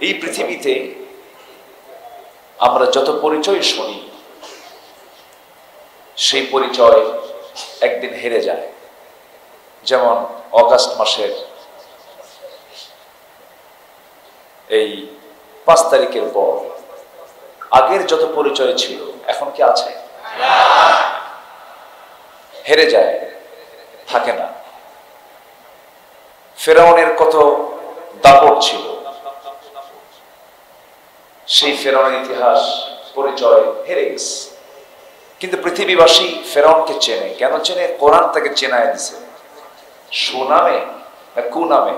এই পৃথিবীতে আমরা যত পরিচয় শুনি, সেই পরিচয় একদিন হেরে যায়। যেমন অগাস্ট মাসের এই পাঁচ তারিখের পর, আগের যত পরিচয় ছিল, এখন কি আছে? হেরে যায়, থাকে না। ফেরাউনের কত দাপট ছিল সেই ফেরাউনের ইতিহাস, পরিচয় হেরে গেছে। কিন্তু পৃথিবীবাসী ফেরাউনকে চেনে। কেন চেনে? কোরআন তাকে চেনায় দিছে। সুনামে কুনামে?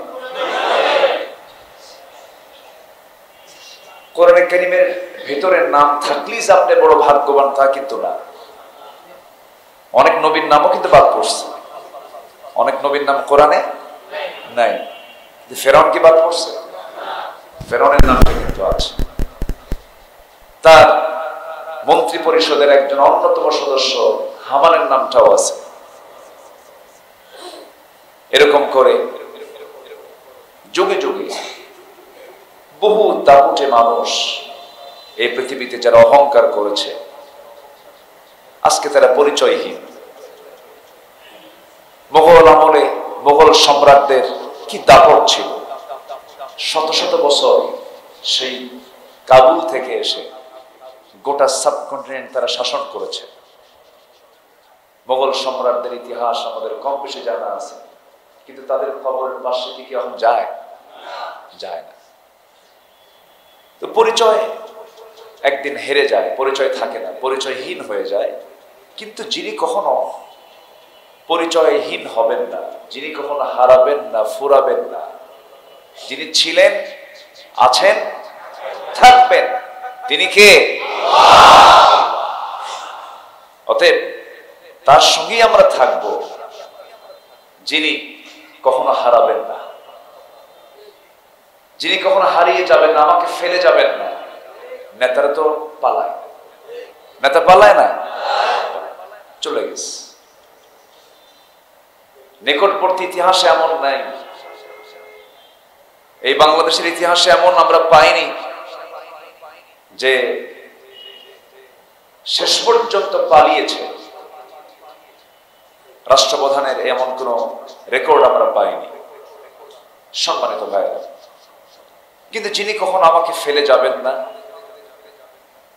কোরআনে কারিমের ভেতরের নাম থাকলেই যে আপনি বড় ভাগ্যবান তা কিন্তু না। অনেক নবীর নামও কিন্তু বাদ পড়ছে। অনেক নবীর নাম কোরআনে নাই। ফেরন কি বাদ পড়ছে? ফেরনের নামটা কিন্তু আছে। তার মন্ত্রী পরিষদের একজন অন্যতম সদস্য হামানের নামটাও আছে। এরকম করে যুগে যুগে বহু দাপুটে মানুষ এই পৃথিবীতে যারা অহংকার করেছে, আজকে তারা পরিচয়হীন। মোগল আমলে মোগল সম্রাটদের কি দাপট ছিল? শত শত বছর সেই কাবুল থেকে এসে গোটা সাবকন্টিনেন্ট তারা শাসন করেছে। মোগল সম্রাটদের ইতিহাস আমাদের কম বেশি জানা আছে, কিন্তু তাদের খবরের পাশে কি এখন যায়? যায় না। তো পরিচয় একদিন হেরে যায়, পরিচয় থাকে না, পরিচয়হীন হয়ে যায়। কিন্তু যিনি কখনো পরিচয়হীন হবেন না, যিনি কখনো হারাবেন না, ফুরাবেন না, যিনি ছিলেন, আছেন, থাকবেন, তিনি কে? অতএব তার সঙ্গেই আমরা থাকব, যিনি কখনো হারাবেন না। যিনি কখনো হারিয়ে যাবেন না, আমাকে ফেলে যাবেন না। নেতারা তো পালায়। নেতা পালায় না? চলে গেছে। নিকটবর্তী ইতিহাসে এমন নাই। এই বাংলাদেশের ইতিহাসে এমন আমরা পাইনি যে শেষ পর্যন্ত পালিয়েছে। রাষ্ট্রপ্রধানের এমন কোন রেকর্ড আমরা পাইনি। সম্মানিত ভাইরা কিন্তু যিনি কখন আমাকে ফেলে যাবেন না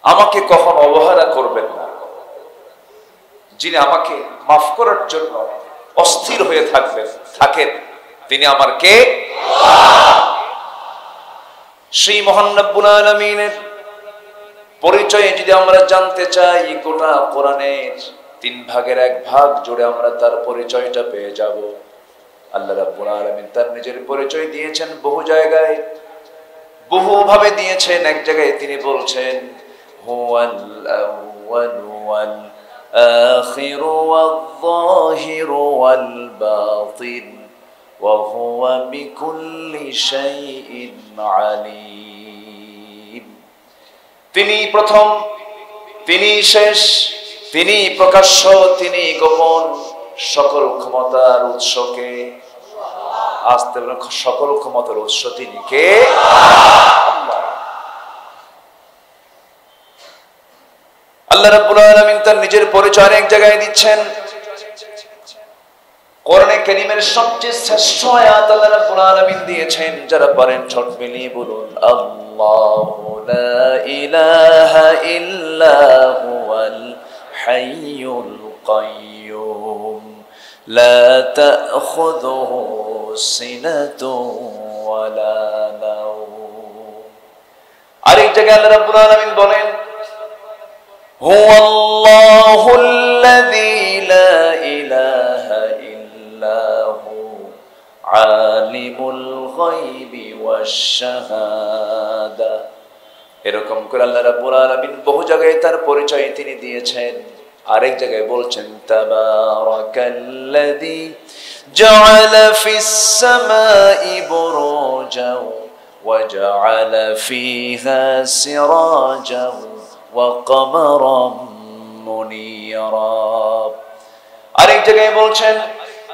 আমাকে কখন অবহেলা করবেন না যিনি আমাকে মাফ করার জন্য অস্থির হয়ে থাকবেন থাকেন তিনি আমার কে? সেই মহানব্বুল আলমিনের পরিচয়ে যদি আমরা জানতে চাই, গোটা কোরআনের তিন ভাগের এক ভাগ জুড়ে আমরা তার পরিচয়টা পেয়ে যাব। আল্লাহ রাব্বুল আলামিন তার নিজের পরিচয় দিয়েছেন বহু জায়গায়, বহুভাবে দিয়েছেন। এক জায়গায় তিনি বলছেন, হুয়াল আউয়াল ওয়াল আখির ওয়াল যাহির ওয়াল বাতিন ওয়া হুয়া বিকুল্লি শাইইন আলিম। তিনি প্রথম, তিনি শেষ, তিনি প্রকাশ্য, তিনি গোপন সকল ক্ষমতার উৎসকে। আসতে সকল ক্ষমতার উৎস তিনি কে? আল্লাহ। রাব্বুল আলামিন তার নিজের পরিচয় এক জায়গায় দিচ্ছেন। কোরআনে কারীমের সবচেয়ে শ্রেষ্ঠ আয়াত আল্লাহ রাব্বুল আলামিন দিয়েছেন। যারা পারেন ছোট মিলিয়ে বলুন, আল্লাহু। লা ইলাহা ইল্লা হুয়াল হাইয়ুল কাইয়ুম লা তাখুযুহু সিনাতুন ওয়ালা নাওম আরেক জায়গায় আল্লাহ রাব্বুল আলামিন বলেন هو الله الذي لا إله إلا هو عالم الغيب والشهادة এরকম করে আল্লাহ রাব্বুল আলামিন বহু জায়গায় তার পরিচয় তিনি দিয়েছেন আরেক জায়গায় বলছেন তাবারাকাল্লাযী জাআলা ফিস সামাই বুরুজাও وجعل فيها سراجا وقمرا منيرا আরেক জায়গায় বলছেন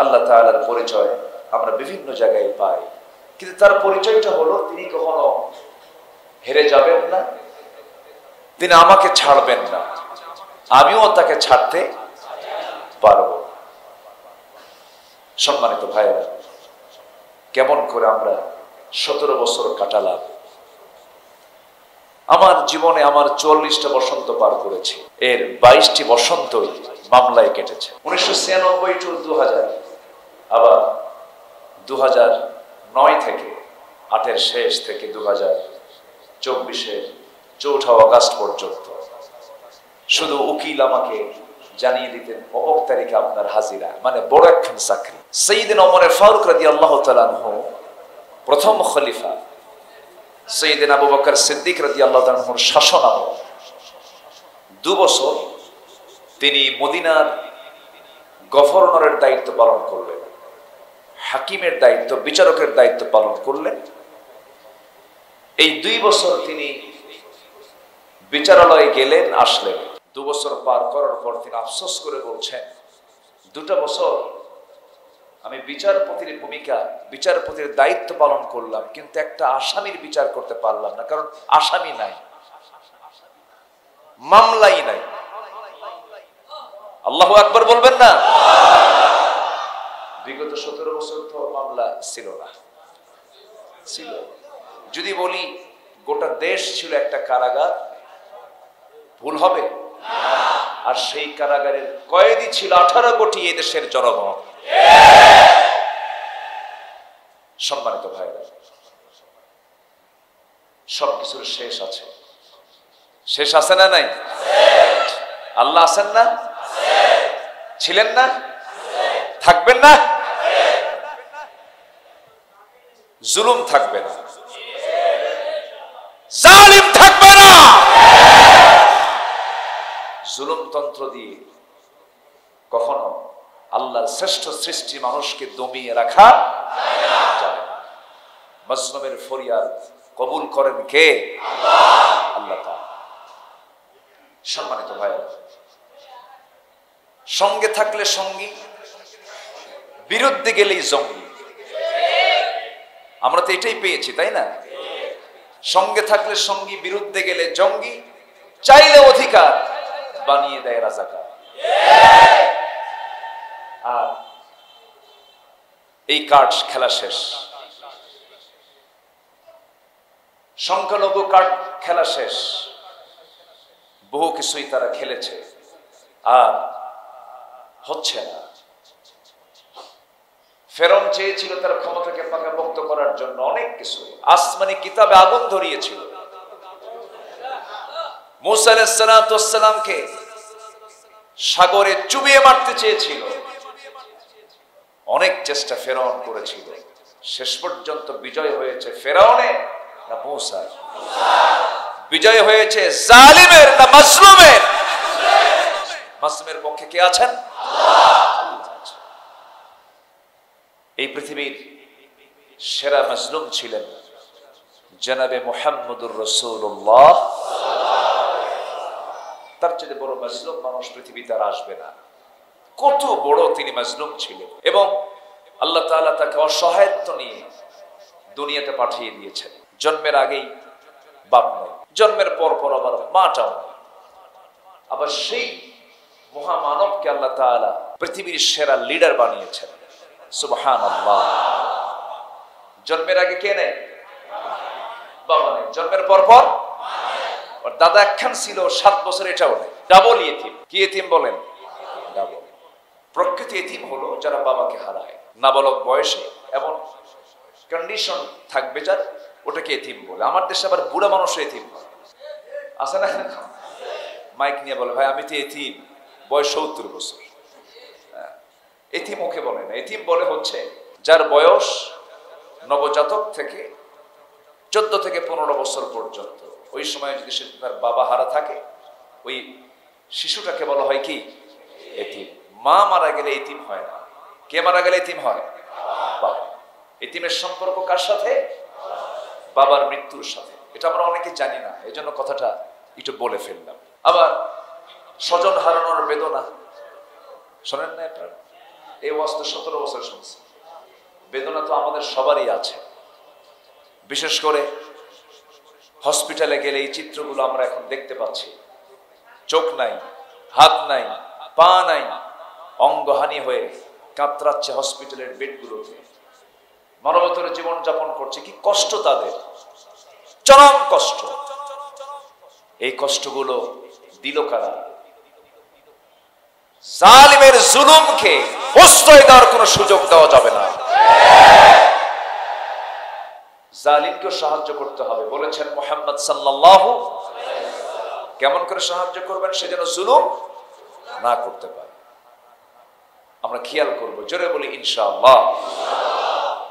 আল্লাহ তাআলার পরিচয় আমরা বিভিন্ন জায়গায় পাই। কিন্তু তার পরিচয়টা হলো তিনি কখনো হেরে যাবেন না। তিনি আমাকে ছাড়বেন না। আমিও তাকে ছাড়তে পারব সম্মানিত ভাইয়েরা, কেমন করে আমরা সতেরো বছর কাটালাম। আমার জীবনে আমার চল্লিশটা বসন্ত পার করেছি। এর বাইশটি বসন্তই মামলায় কেটেছে। উনিশশো ছিয়ানব্বই টু দু হাজার আবার দু নয় থেকে আটের শেষ থেকে দু হাজার চব্বিশের চৌঠা অগাস্ট পর্যন্ত। শুধু উকিল আমাকে জানিয়ে দিতেন, অমুক তারিখে আপনার হাজিরা মানে বড় একখান চাকরি। সেইদিন অমরে ফারুক রাজি আল্লাহ তালানহ প্রথম খলিফা। সৈয়দিন আবু বকর সিদ্দিক রাজি আল্লাহ তালানহর শাসন আমল। দু বছর তিনি মদিনার গভর্নরের দায়িত্ব পালন করলেন। হাকিমের দায়িত্ব, বিচারকের দায়িত্ব পালন করলেন। এই দুই বছর তিনি বিচারালয়ে গেলেন, আসলেন। দু বছর পার করার পর তিনি আফসোস করে বলছেন, দুটা বছর আমি বিচারপতির ভূমিকা, বিচারপতির দায়িত্ব পালন করলাম, কিন্তু একটা আসামির বিচার করতে পারলাম না, কারণ আসামি নাই, মামলাই নাই। আল্লাহ একবার বলবেন না? বিগত সতেরো বছর তো মামলা ছিল না। ছিল। যদি বলি, গোটা দেশ ছিল একটা কারাগার, ভুল হবে? আর সেই কারাগারের কয়েদি ছিল আঠারো কোটি এদেশের জনগণ। সম্মানিত ভাইরা, সবকিছুর শেষ আছে। শেষ আছে না নাই? আল্লাহ আছেন না? ছিলেন না? থাকবেন না? জুলুম থাকবে না। জালিম থাকবে না। জুলুমতন্ত্র দিয়ে কখনো আল্লাহর শ্রেষ্ঠ সৃষ্টি মানুষকে দমিয়ে রাখা মজলুমের ফরিয়াদ কবুল করেন কে? আল্লাহ সম্মানিত ভাই সঙ্গে থাকলে সঙ্গী, বিরুদ্ধে গেলেই জঙ্গি। আমরা তো এটাই পেয়েছি, তাই না? সঙ্গে থাকলে সঙ্গী, বিরুদ্ধে গেলে জঙ্গি, চাইলে অধিকার, বানিয়ে দেয় রাজাকার। আর এই কার্ড খেলা শেষ। সংখ্যালঘু কার্ড খেলা শেষ। বহু কিছুই তারা খেলেছে। আর হচ্ছে না। ফেরন চেয়েছিল তার ক্ষমতাকে পাকাপোক্ত করার জন্য অনেক কিছু। আসমানি কিতাবে আগুন ধরিয়েছিল। মুসালামকে সাগরে চুবিয়ে মারতে চেয়েছিল। অনেক চেষ্টা ফেরাউন করেছিল। শেষ পর্যন্ত বিজয় হয়েছে ফেরাউনে না মৌসার? বিজয় হয়েছে জালিমের না মাসলুমের মাসলুমের পক্ষে কে আছেন? এই পৃথিবীর সেরা মজলুম ছিলেন জনাবে মোহাম্মদুর রসুল্লাহ তার চেয়ে বড় মজলুম মানুষ পৃথিবীতে আর আসবে না। কত বড় তিনি মজলুম ছিলেন এবং আল্লাহ তাআলা তাকে অসহায়ত্ব নিয়ে দুনিয়াতে পাঠিয়ে দিয়েছেন। জন্মের আগেই বাপ নেই, জন্মের পর পর আবার মাটাও আবার সেই মহামানবকে আল্লাহ তাআলা পৃথিবীর সেরা লিডার বানিয়েছেন। সুবহান জন্মের আগে কে নেই বাবা নেই জন্মের পর পর? দাদা একখান ছিল, সাত বছর এটাও নেই ডাবল ইয়েতিম। কি এতিম বলেন? ডাবল। প্রকৃতি এতিম হলো যারা বাবাকে হারায়। নাবালক বয়সে এমন কন্ডিশন থাকবে যার ওটাকে এথিম বলে। আমার দেশে আবার বুড়া মানুষও এতিম আছে না? মাইক নিয়ে বলে, ভাই, আমি তো এথিম বয়স সত্তর বছর। এতিম ওকে বলে না। এতিম বলে হচ্ছে, যার বয়স নবজাতক থেকে চোদ্দ থেকে পনেরো বছর পর্যন্ত। ওই সময় যদি সে তার বাবা হারা থাকে, ওই শিশুটাকে বলা হয় কি? এতিম। মা মারা গেলে এতিম হয় না। কে মারা গেলে এতিম হয়? বাবা। এতিমের সম্পর্ক কার সাথে? বাবার মৃত্যুর সাথে। এটা আমরা অনেকে জানি না এই জন্য কথাটা একটু বলে ফেললাম। আবার স্বজন হারানোর বেদনা। শোনেন না আপনার? এই অস্ত্র সতেরো বছর শুনছে। বেদনা তো আমাদের সবারই আছে। বিশেষ করে হসপিটালে গেলে এই চিত্রগুলো আমরা এখন দেখতে পাচ্ছি। চোখ নাই, হাত নাই, পা নাই, অঙ্গহানি হয়ে কাতরাচ্ছে হসপিটালের বেডগুলোতে। মানবতর জীবন যাপন করছে, কি কষ্ট তাদের। চরম কষ্ট। এই কষ্টগুলো দিল কারা? জালিমের জুলুমকে প্রশ্রয় দেওয়ার কোনো সুযোগ দেওয়া যাবে না। জালিমকে সাহায্য করতে হবে। বলেছেন মোহাম্মদ সাল্লাহ কেমন করে সাহায্য করবেন সে যেন জুলুম না করতে পারে। আমরা খেয়াল করব, জোরে বলি ইনশাআল্লাহ।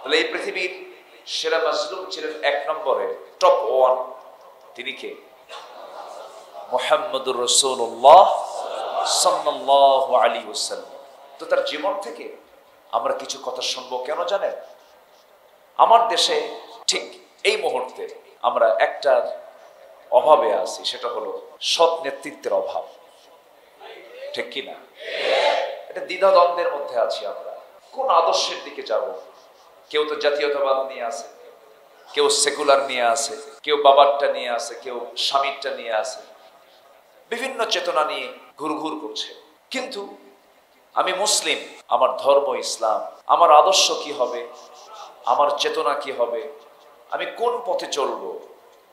তাহলে এই পৃথিবীর সেরা মাজলুম ছিলেন এক নম্বরে টপ ওয়ান তিনি কে? মোহাম্মদুর রসুল্লাহ সাল্লাহ আলী ওসাল্লাম তো তার জীবন থেকে আমরা কিছু কথা শুনব, কেন জানেন? আমার দেশে ঠিক এই মুহূর্তে আমরা একটার অভাবে আছি, সেটা হলো সৎ নেতৃত্বের অভাব। ঠিক কিনা এটা দ্বিধা দ্বন্দ্বের মধ্যে আছি আমরা। কোন আদর্শের দিকে যাব? কেউ তো জাতীয়তাবাদ নিয়ে আছে, কেউ সেকুলার নিয়ে আছে, কেউ বাবারটা নিয়ে আছে, কেউ স্বামীরটা নিয়ে আছে। বিভিন্ন চেতনা নিয়ে ঘুরঘুর করছে। কিন্তু আমি মুসলিম, আমার ধর্ম ইসলাম, আমার আদর্শ কি হবে? আমার চেতনা কি হবে? আমি কোন পথে চলব?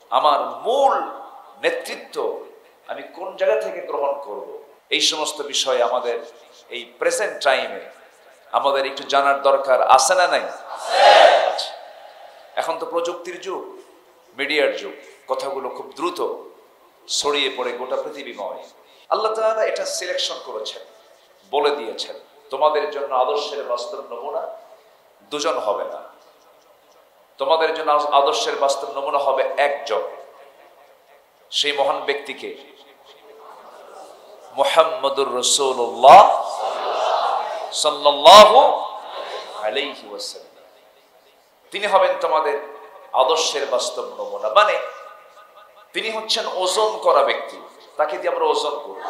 আমার মূল নেতৃত্ব আমি কোন জায়গা থেকে গ্রহণ করব? এই সমস্ত বিষয়ে আমাদের এই প্রেজেন্ট টাইমে আমাদের একটু জানার দরকার আছে না নাই? এখন তো প্রযুক্তির যুগ, মিডিয়ার যুগ, কথাগুলো খুব দ্রুত ছড়িয়ে পড়ে গোটা পৃথিবীময়। আল্লাহ তাআলা এটা সিলেকশন করেছেন। বলে দিয়েছেন, তোমাদের জন্য আদর্শের বাস্তব নমুনা দুজন হবে না। তোমাদের জন্য আদর্শের বাস্তব নমুনা হবে একজন। সেই মহান ব্যক্তিকে মোহাম্মদুর রসুল্লাহ তিনি হবেন তোমাদের আদর্শের বাস্তব নমুনা। মানে তিনি হচ্ছেন ওজন করা ব্যক্তি। তাকে দিয়ে আমরা ওজন করব।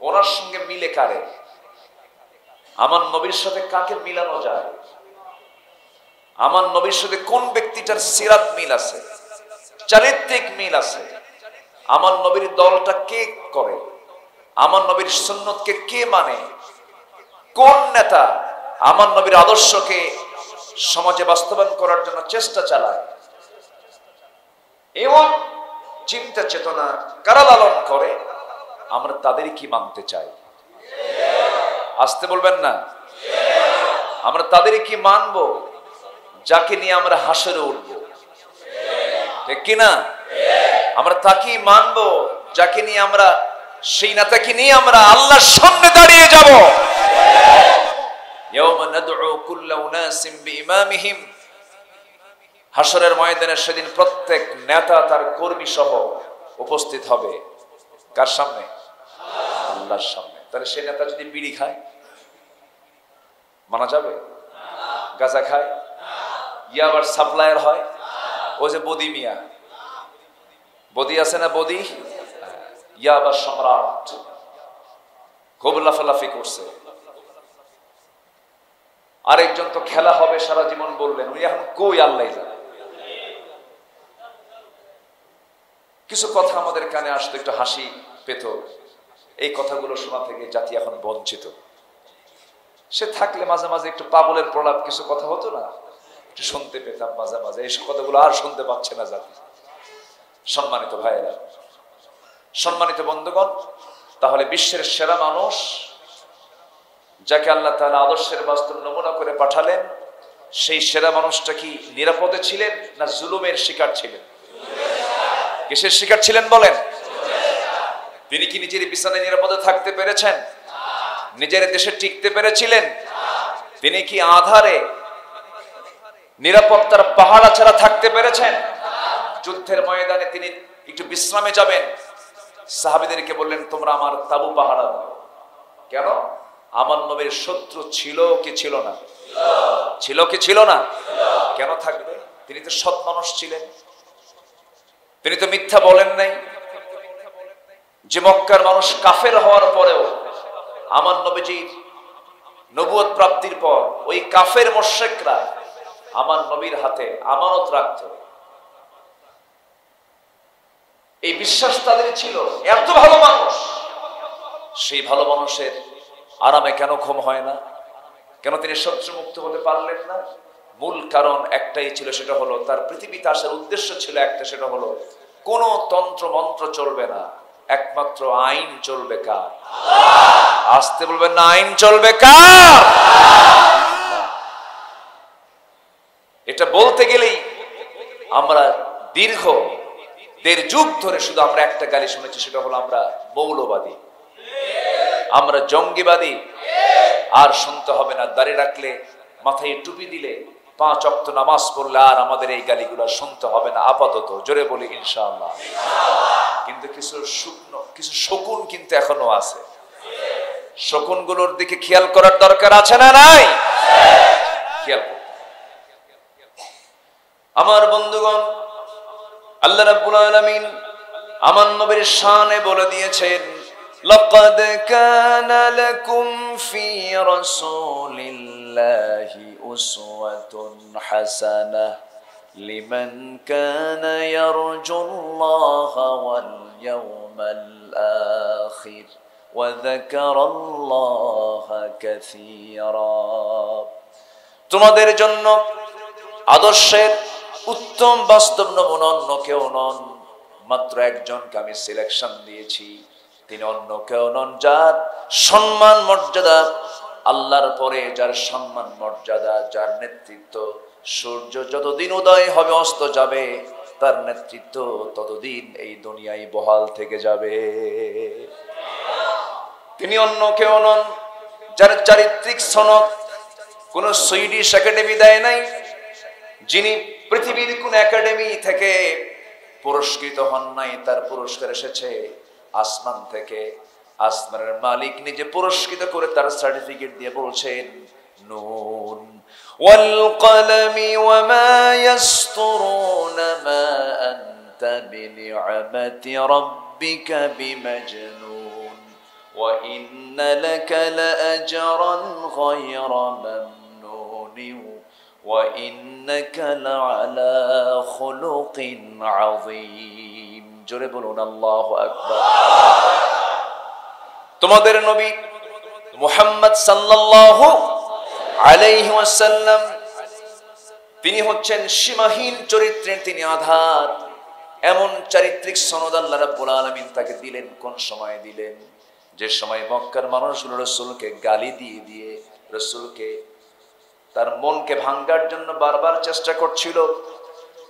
ওনার সঙ্গে মিলে কারে? আমার নবীর সাথে কাকে মিলানো যায়? আমার নবীর সাথে কোন ব্যক্তিটার সিরাত মিল আছে? চারিত্রিক মিল আছে। আমার নবীর দলটা কে করে? আমার নবীর সুন্নতকে কে মানে? কোন নেতা আমার নবীর আদর্শকে সমাজে বাস্তবায়ন করার জন্য চেষ্টা চালায়? এবং চিন্তা চেতনা কারা লালন করে? আমরা তাদেরই কি মানতে চাই? আসতে বলবেন না? আমরা তাদেরই কি মানব, যাকে নিয়ে আমরা হাসরে উঠব। ঠিক কিনা? আমরা তাকেই মানব, যাকে নিয়ে আমরা, সেই নেতাকে নিয়ে আমরা আল্লাহর সামনে দাঁড়িয়ে যাব। হাসরের ময়দানে সেদিন প্রত্যেক নেতা তার কর্মী সহ উপস্থিত হবে। কার সামনে? আল্লাহর সামনে। তাহলে সে নেতা যদি বিড়ি খায়, মানা যাবে? গাঁজা খায়? ইয়াবার সাপ্লায়ার হয়? ও যে বদি মিয়া। বদি আছে না বদি? ইয়াবার সম্রাট। খুব লাফালাফি করছে। আরেকজন তো খেলা হবে, সারা জীবন বললেন। উনি এখন কই আল্লাহ কিছু কথা আমাদের কানে আসতো, একটু হাসি পেত। এই কথাগুলো শোনা থেকে জাতি এখন বঞ্চিত। সে থাকলে মাঝে মাঝে একটু পাগলের প্রলাপ কিছু কথা হতো না? একটু শুনতে পেতাম মাঝে মাঝে। এইসব কথাগুলো আর শুনতে পাচ্ছে না জাতি। সম্মানিত ভাইয়েরা, সম্মানিত বন্ধুগণ, তাহলে বিশ্বের সেরা মানুষ যাকে আল্লাহ তাহলে আদর্শের বাস্তব নমুনা করে পাঠালেন, সেই সেরা মানুষটা কি নিরাপদে ছিলেন না জুলুমের শিকার ছিলেন? কিসের শিকার ছিলেন বলেন? তিনি কি নিজের বিছানায় নিরাপদে থাকতে পেরেছেন? নিজের দেশে টিকতে পেরেছিলেন? তিনি কি আধারে নিরাপত্তার পাহাড়া ছাড়া থাকতে পেরেছেন? যুদ্ধের ময়দানে তিনি একটু বিশ্রামে যাবেন। সাহাবিদেরকে বললেন, তোমরা আমার তাবু পাহারা দাও। কেন? আমার নবীর শত্রু ছিল কি ছিল না? ছিল কি ছিল না? কেন থাকবে? তিনি তো সৎ মানুষ ছিলেন। তিনি তো মিথ্যা বলেন নাই। যে মক্কার মানুষ কাফের হওয়ার পরেও আমার নবীজির নবুয়ত প্রাপ্তির পর ওই কাফের মোশেকরা আমার নবীর হাতে আমানত রাখত। এই বিশ্বাস তাদের ছিল, এত ভালো মানুষ, সেই ভালো মানুষের আরামে কেন ঘুম হয় না? কেন তিনি শত্রুমুক্ত হতে পারলেন না? মূল কারণ একটাই ছিল, সেটা হলো তার পৃথিবীতে আসার উদ্দেশ্য ছিল একটা, সেটা হলো কোন তন্ত্র মন্ত্র চলবে না। একমাত্র আইন চলবে কার? আসতে বলবেন না, আইন চলবে কার? এটা বলতে গেলেই আমরা দীর্ঘ দেড় যুগ ধরে শুধু আমরা একটা গালি শুনেছি, সেটা হলো আমরা মৌলবাদী। আমরা জঙ্গিবাদী। আর শুনতে হবে না দাঁড়িয়ে রাখলে, মাথায় টুপি দিলে, পাঁচ অক্ত নামাজ পড়লে আর আমাদের এই গালিগুলো শুনতে হবে না, আপাতত। জোরে বলি, ইনশাআল্লাহ। কিন্তু কিছু শুকনো কিছু শকুন কিন্তু এখনো আছে শকুনগুলোর দিকে খেয়াল করার দরকার আছে না নাই খেয়াল করতে আমার বন্ধুগণ আল্লাহ রাব্বুল আলামিন আমার নবীর শানে বলে দিয়েছেন لقد كان لكم في رسول الله أسوة حسنة لمن كان يرجو الله واليوم الآخر وذكر الله كثيرا তোমাদের জন্য আদর্শের উত্তম বাস্তব নমুনা অন্য কেউ নন মাত্র একজনকে আমি সিলেকশন দিয়েছি তিনি অন্য কেউ নন যার সম্মান মর্যাদা আল্লাহর পরে যার সম্মান মর্যাদা যার নেতৃত্ব সূর্য যতদিন উদয় হবে, অস্ত যাবে, তার নেতৃত্ব ততদিন এই দুনিয়ায় বহাল থেকে যাবে। তিনি অন্য কেউ নন, যার চারিত্রিক সনদ কোন সুইডিশ একাডেমি দেয় নাই, যিনি পৃথিবীর কোন একাডেমি থেকে পুরস্কৃত হন নাই, তার পুরস্কার এসেছে আসমান থেকে। আসমানের মালিক নিজে পুরস্কৃত করে তার সার্টিফিকেট দিয়ে বলছেন নুন والقلم وما يسطرون ما أنت بنعمة ربك بمجنون وإن لك لأجرا غير ممنون وإنك لعلى خلق عظيم জোরে বলুন আল্লাহ আকবার তোমাদের নবী মুহাম্মদ সাল্লাল্লাহু আলাইহি তিনি হচ্ছেন সীমাহীন চরিত্রের তিনি আধার। এমন চারিত্রিক সনদ আল্লাহ রাব্বুল আলামিন তাকে দিলেন, কোন সময় দিলেন? যে সময় মক্কার মানুষগুলো রসুলকে গালি দিয়ে দিয়ে, রসুলকে তার মনকে ভাঙ্গার জন্য বারবার চেষ্টা করছিল।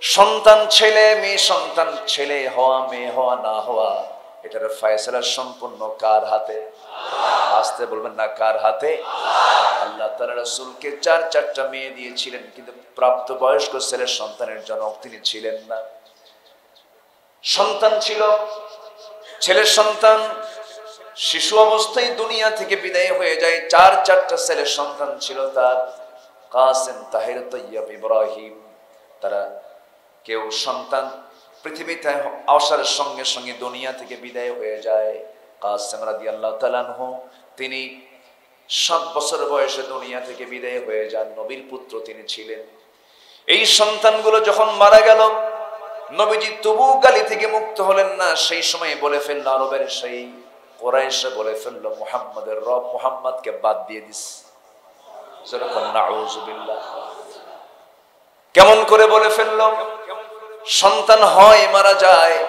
সন্তান ছেলে, মেয়ে সন্তান ছেলে হওয়া, মেয়ে হওয়া, না হওয়া এটার ফয়সলা সম্পূর্ণ কার হাতে? আসতে বলবেন না কার হাতে? আল্লাহ তালা রসুলকে চার, চারটা মেয়ে দিয়েছিলেন, কিন্তু প্রাপ্ত বয়স্ক ছেলের সন্তানের জনক তিনি ছিলেন না। সন্তান ছিল ছেলের সন্তান, শিশু অবস্থায় দুনিয়া থেকে বিদায় হয়ে যায়, চার, চারটা ছেলের সন্তান ছিল তার। কাসেম তাহির তৈয়ব ইব্রাহিম, তারা কেউ সন্তান পৃথিবীতে আসার সঙ্গে সঙ্গে দুনিয়া থেকে বিদায় হয়ে যায় কাসেম রাদি আল্লাহ তালানহ তিনি সাত বছর বয়সে দুনিয়া থেকে বিদায় হয়ে যান, নবীর পুত্র তিনি ছিলেন। এই সন্তানগুলো যখন মারা গেল, নবীজি তবু গালি থেকে মুক্ত হলেন না, সেই সময় বলে ফেলল, আরবের সেই কোরাইশে বলে ফেলল, মুহাম্মদের রব মুহাম্মদকে বাদ দিয়ে দিস। কেমন করে বলে ফেলল? সন্তান হয়, মারা যায়।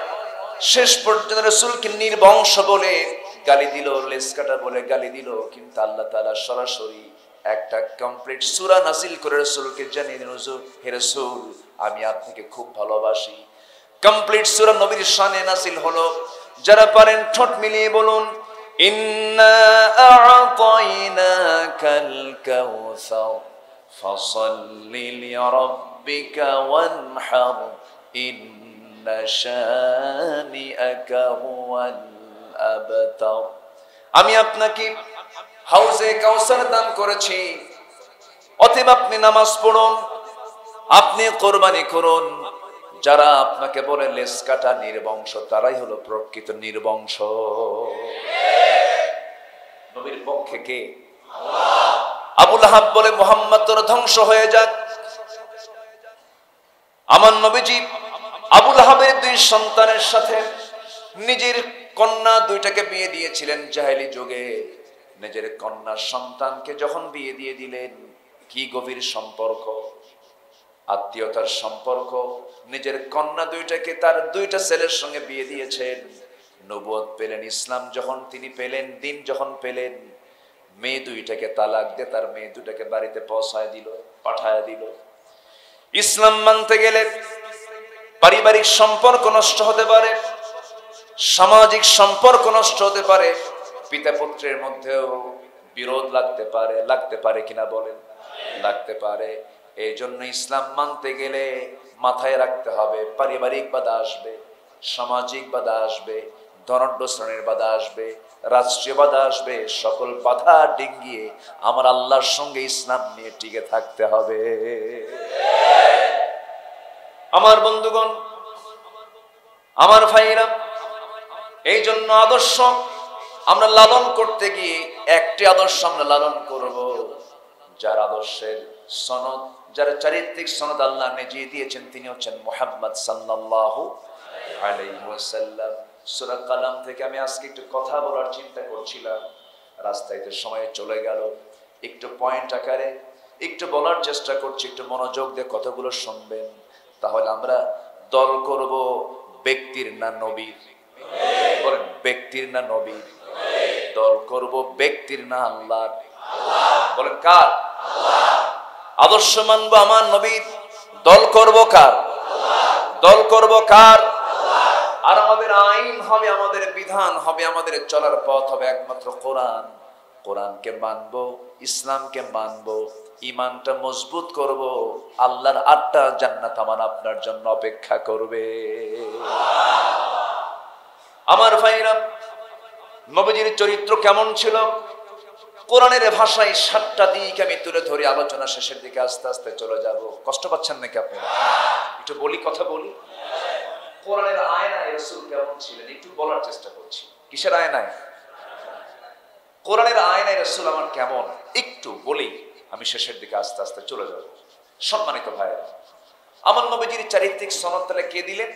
শেষ পর্যন্ত রসুলকে নির্বংশ বলে গালি দিল লেসকাটা বলে গালি দিল। কিন্তু আল্লাহ তালা সরাসরি একটা কমপ্লিট সুরা নাসিল করে রসুলকে জানিয়ে দিন হে রসুল, আমি আপনাকে খুব ভালোবাসি। কমপ্লিট সুরা নবীর শানে নাসিল হলো। যারা পারেন, ঠোঁট মিলিয়ে বলুন, ইন্না আ'তাইনাকাল কাউসার ওয়ানহার। আমি আপনাকে হাউজে কাউসার দান করেছি। অতএব আপনি নামাজ পড়ুন, আপনি কোরবানি করুন। যারা আপনাকে বলে লেস কাটা নির্বংশ, তারাই হলো প্রকৃত নির্বংশ। নবীর পক্ষে কে? আবুল আহাব বলে, মোহাম্মদ ধ্বংস হয়ে যাক। আমার নবীজি আবুল আহাবের দুই সন্তানের সাথে নিজের কন্যা দুইটাকে বিয়ে দিয়েছিলেন জাহেলি যুগে। নিজের কন্যা সন্তানকে যখন বিয়ে দিয়ে দিলেন, কি গভীর সম্পর্ক, আত্মীয়তার সম্পর্ক। নিজের কন্যা দুইটাকে তার দুইটা ছেলের সঙ্গে বিয়ে দিয়েছেন। নবুয়ত পেলেন, ইসলাম যখন তিনি পেলেন, দিন যখন পেলেন, মেয়ে দুইটাকে তালাক দিয়ে তার মেয়ে দুইটাকে বাড়িতে পৌঁছায় দিল, পাঠায় দিল। ইসলাম মানতে গেলে পারিবারিক সম্পর্ক নষ্ট হতে পারে, সামাজিক সম্পর্ক নষ্ট হতে পারে পিতা পুত্রের মধ্যেও বিরোধ লাগতে পারে লাগতে পারে কিনা বলেন? লাগতে পারে। এই জন্য ইসলাম মানতে গেলে মাথায় রাখতে হবে, পারিবারিক বাধা আসবে, সামাজিক বাধা আসবে, ধনাঢ্য শ্রেণির বাধা আসবে, রাষ্ট্রীয় বাধা আসবে, সকল বাধা ডিঙ্গিয়ে আমার আল্লাহর সঙ্গে ইসলাম নিয়ে টিকে থাকতে হবে। আমার বন্ধুগণ, আমার ভাইরা এই জন্য আদর্শ আমরা লালন করতে গিয়ে একটি আদর্শ আমরা লালন করব, যার আদর্শের সনদ, যার চারিত্রিক সনদ আল্লাহ নেজিয়ে দিয়েছেন, তিনি হচ্ছেন মোহাম্মদ সাল্লাল্লাহু আলাইহি ওয়াসাল্লাম। সূরা কালাম থেকে আমি আজকে একটু কথা বলার চিন্তা করছিলাম, রাস্তায় তো সময় চলে গেল, একটু পয়েন্ট আকারে, একটু বলার চেষ্টা করছি, একটু মনোযোগ দিয়ে কথাগুলো শুনবেন। তাহলে আমরা দল করব ব্যক্তির না নবীর। বলেন, ব্যক্তির না নবীর। দল করব ব্যক্তির না আল্লাহ বলেন, কার? আদর্শ মানবো আমার নবীর। দল করব কার? দল করব কার? আর আমাদের আইন হবে, আমাদের বিধান হবে, আমাদের চলার পথ হবে একমাত্র কোরআন। কোরআনকে মানবো ইসলামকে মানবো ইমানটা মজবুত করব, আল্লাহর আটটা জান্নাত আমার আপনার জন্য অপেক্ষা করবে। আমার ভাইরা, নবীজির চরিত্র কেমন ছিল? কোরআনের ভাষায় সাতটা দিক আমি তুলে ধরে আলোচনা শেষের দিকে আস্তে আস্তে চলে যাব। কষ্ট পাচ্ছেন নাকি আপনি? একটু বলি, কথা বলি। কোরআনের আয়নায় রসুল কেমন ছিলেন? একটু বলার চেষ্টা করছি। কিসের আয়নায়? কোরআনের আয়নায় রসুল আমার কেমন? একটু বলি, আমি শেষের দিকে আস্তে আস্তে চলে যাব। সম্মানিত ভাইয়েরা, আমার নবীজির চারিত্রিক সনদ তাহলে কে দিলেন?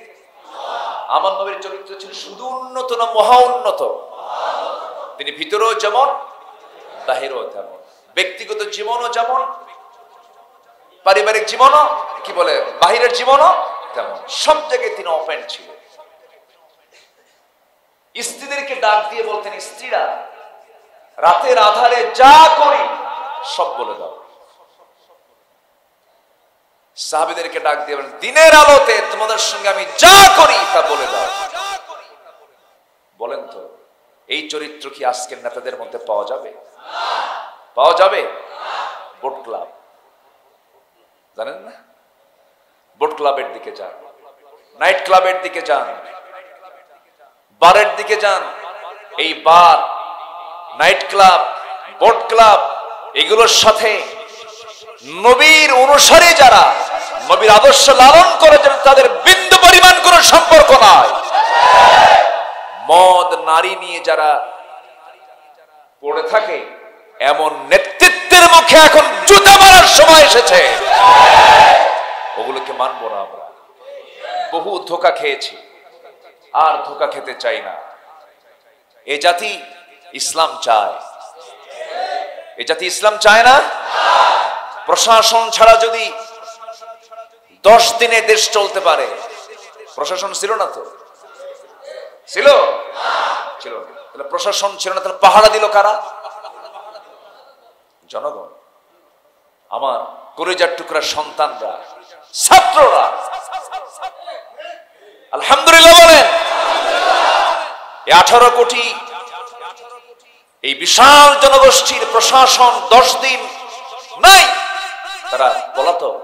আমার নবীর চরিত্র ছিল শুধু উন্নত না মহা উন্নত। তিনি ভিতরেও যেমন, বাহিরেও তেমন। ব্যক্তিগত জীবনও যেমন, পারিবারিক জীবনও, কি বলে, বাহিরের জীবনও তেমন। সব জায়গায় তিনি ওপেন ছিল স্ত্রীদেরকে ডাক দিয়ে বলতেন, স্ত্রীরা রাতের আধারে যা করি, সব বলে দাও। সাহাবিদেরকে ডাক দিয়ে দিনের আলোতে তোমাদের সঙ্গে আমি যা করি, তা বলে দাও। বলেন তো, এই চরিত্র কি আজকের নেতাদের মধ্যে পাওয়া যাবে? পাওয়া যাবে? Boat club. জানেন না? বোট ক্লাবের দিকে যান। নাইট ক্লাবের দিকে যান। বারের দিকে যান। এই bar night club, boat club, এগুলোর সাথে নবীর অনুসারে যারা, নবীর আদর্শ লালন করে তাদের বিন্দু পরিমাণ কোনো সম্পর্ক নয় মদ, নারী নিয়ে যারা পড়ে থাকে, এমন নেতৃত্বের মুখে এখন জুতা মারার সময় এসেছে। ওগুলোকে মানবো না আমরা। বহু ধোকা খেয়েছি, আর ধোকা খেতে চাই না। এ জাতি ইসলাম চায়। এ জাতি ইসলাম চায় না? প্রশাসন ছাড়া যদি দশ দিনে দেশ চলতে পারে, প্রশাসন ছিল না তো? ছিল? ছিল তাহলে প্রশাসন ছিল না, তাহলে পাহারা দিল কারা? জনগণ। আমার কলেজার টুকরা সন্তানরা, ছাত্ররা। আলহামদুলিল্লাহ বলেন। আঠারো কোটি এই বিশাল জনগোষ্ঠীর প্রশাসন দশ দিন নাই। তারা পলাতক।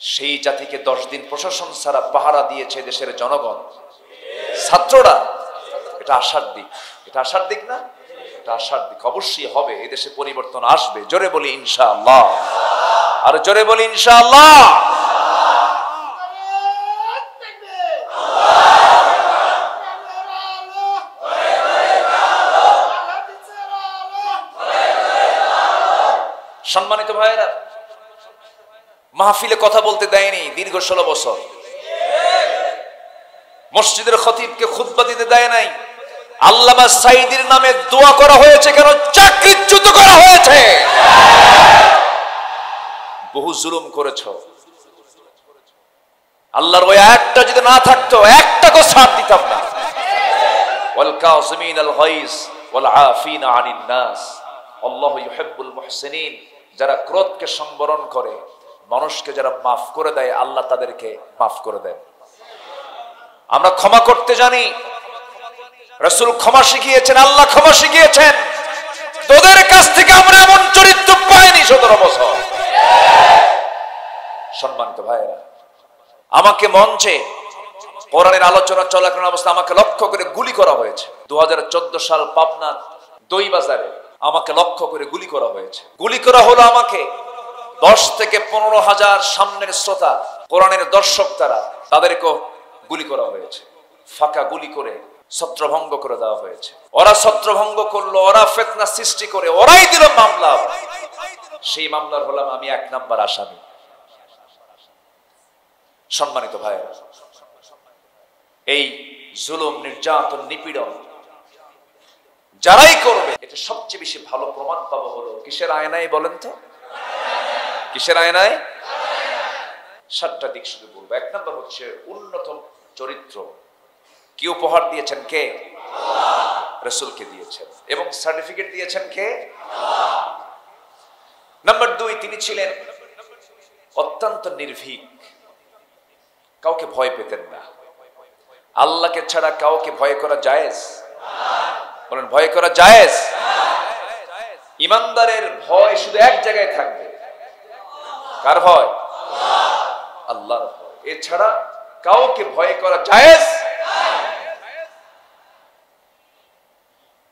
সেই জাতিকে দশ দিন প্রশাসন ছাড়া পাহারা দিয়েছে দেশের জনগণ। ছাত্ররা, এটা আশার দিক। এটা আশার দিক না? এটা আশার দিক। অবশ্যই হবে এদেশে পরিবর্তন আসবে। জোরে বলি ইনশাআল্লাহ। আর জোরে বলি ইনশাআল্লাহ। সম্মানিত ভাইয়েরা, মাহফিলে কথা বলতে দেয়নি দীর্ঘ ষোলো বছর। মসজিদের খতিবকে খুদ্া দিতে দেয় নাই। আল্লামা সাইদির নামে দোয়া করা হয়েছে কেন? চাকরিচ্যুত করা হয়েছে। বহু জুলুম করেছ। আল্লাহর ওই একটা যদি না থাকতো, একটা কো ছাড় দিতাম না। ওয়াল আল গাইস, ওয়াল আফিনা আনিন নাস। আল্লাহু ইউহিব্বুল মুহসিনিন। যারা ক্রোধকে সংবরণ করে, মানুষকে যারা মাফ করে দেয়, আল্লাহ তাদেরকে মাফ করে দেন। আমরা ক্ষমা করতে জানি। রসুল ক্ষমা শিখিয়েছেন, আল্লাহ ক্ষমা শিখিয়েছেন। তোদের কাছ থেকে আমরা এমন চরিত্র পাইনি সতেরো বছর। সম্মানিত ভাইয়েরা, আমাকে মঞ্চে কোরআনের আলোচনা চলাকালীন অবস্থা আমাকে লক্ষ্য করে গুলি করা হয়েছে। দু হাজার চোদ্দ সাল পাবনার দই বাজারে আমাকে লক্ষ্য করে গুলি করা হয়েছে। গুলি করা হলো আমাকে দশ থেকে পনেরো হাজার সামনের শ্রোতা, কোরআনের দর্শক তারা, তাদেরকেও গুলি করা হয়েছে। ফাঁকা গুলি করে ছত্রভঙ্গ করে দেওয়া হয়েছে। ওরা ছত্রভঙ্গ করল, ওরা ফেতনা সৃষ্টি করে, ওরাই দিল মামলা। সেই মামলার হলাম আমি এক নাম্বার আসামি। সম্মানিত ভাই এই জুলুম, নির্যাতন, নিপীড়ন যারাই করবে, এটা সবচেয়ে বেশি ভালো প্রমাণ পাবো হলো, কিসের আয়নায় বলেন তো? কিসের আয়নায়? সাতটা দিক শুধু বলব। এক নম্বর হচ্ছে উন্নতম চরিত্র। কি উপহার দিয়েছেন কে? রসুলকে দিয়েছেন। এবং সার্টিফিকেট দিয়েছেন কে? নাম্বার দুই, তিনি ছিলেন অত্যন্ত নির্ভীক। কাউকে ভয় পেতেন না। আল্লাহকে ছাড়া কাউকে ভয় করা জায়েজ? বলেন, ভয় করা জায়েজ? ইমানদারের ভয় শুধু এক জায়গায় থাকবে। কার ভয়? আল্লাহর ভয়। এছাড়া কাউকে ভয় করা জায়েজ?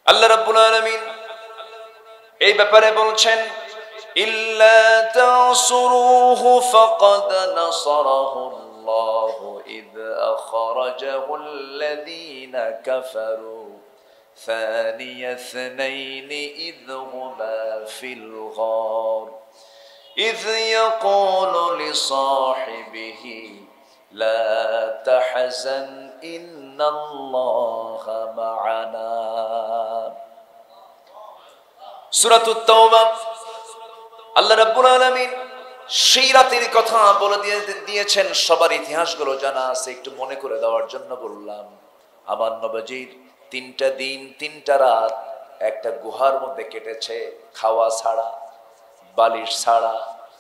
আল্লাহ রাব্বুল আলামিন এই ব্যাপারে বলছেন, ইল্লা তাসুরুহু ফাকাদ নাসারাহু আল্লাহ ইদ আখরাজাহু আল্লাযীনা কাফারু। ثاني اثنين إذ هما في الغار إذ يقول لصاحبه لا تحزن إن الله معنا سورة التوبة আল্লাহ রাব্বুল আলামিন সেই রাতের কথা বলে দিয়ে দিয়েছেন সবার ইতিহাসগুলো জানা আছে একটু মনে করে দেওয়ার জন্য বললাম আমার নবজির তিনটা দিন, তিনটা রাত একটা গুহার মধ্যে কেটেছে খাওয়া ছাড়া, বালিশ ছাড়া,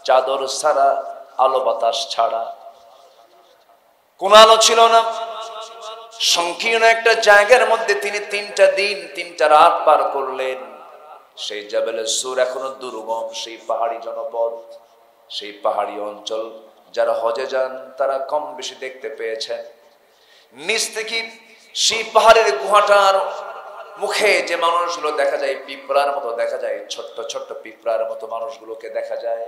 চাদর ছাড়া, আলো বাতাস ছাড়া। কোন আলো ছিল না। সংকীর্ণ একটা জায়গার মধ্যে তিনি তিনটা দিন, তিনটা রাত পার করলেন। সেই জাবেলের সুর এখনও দুর্গম, সেই পাহাড়ি জনপদ, সেই পাহাড়ি অঞ্চল। যারা হজে যান, তারা কম বেশি দেখতে পেয়েছেন। নিচ থেকে সেই পাহাড়ের গুহাটার মুখে যে মানুষগুলো দেখা যায়, পিঁপড়ার মতো দেখা যায়, ছোট্ট ছোট্ট পিঁপড়ার মতো মানুষগুলোকে দেখা যায়,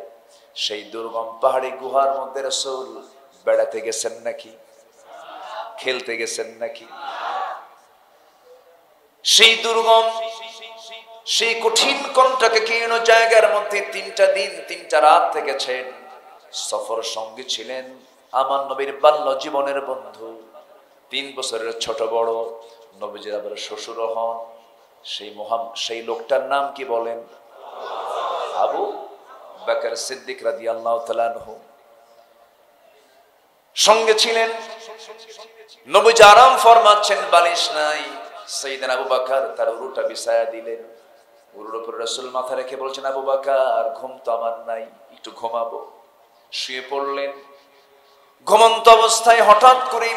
সেই দুর্গম পাহাড়ি গুহার মধ্যে রসুল বেড়াতে গেছেন নাকি? খেলতে গেছেন নাকি? সেই দুর্গম, সেই কঠিন কণ্ঠকে কীর্ণ জায়গার মধ্যে তিনটা দিন, তিনটা রাত থেকেছেন? সফর সঙ্গী ছিলেন আমার নবীর বাল্য জীবনের বন্ধু। তিন বছরের ছোট বড় নবীজির আবার শ্বশুর হন। সেই মহাম সেই লোকটার নাম কি বলেন? আবু বাকার সিদ্দিক রাদি আল্লাহ তালানহু সঙ্গে ছিলেন নবীজি আরাম ফরমাচ্ছেন, বালিশ নাই। সেইদিন আবু বাকার তার উরুটা বিছায়া দিলেন। উরুর উপর রসুল মাথা রেখে বলছেন, আবু বাকার, ঘুম তো আমার নাই, একটু ঘুমাবো। শুয়ে পড়লেন। ঘুমন্ত অবস্থায় হঠাৎ করে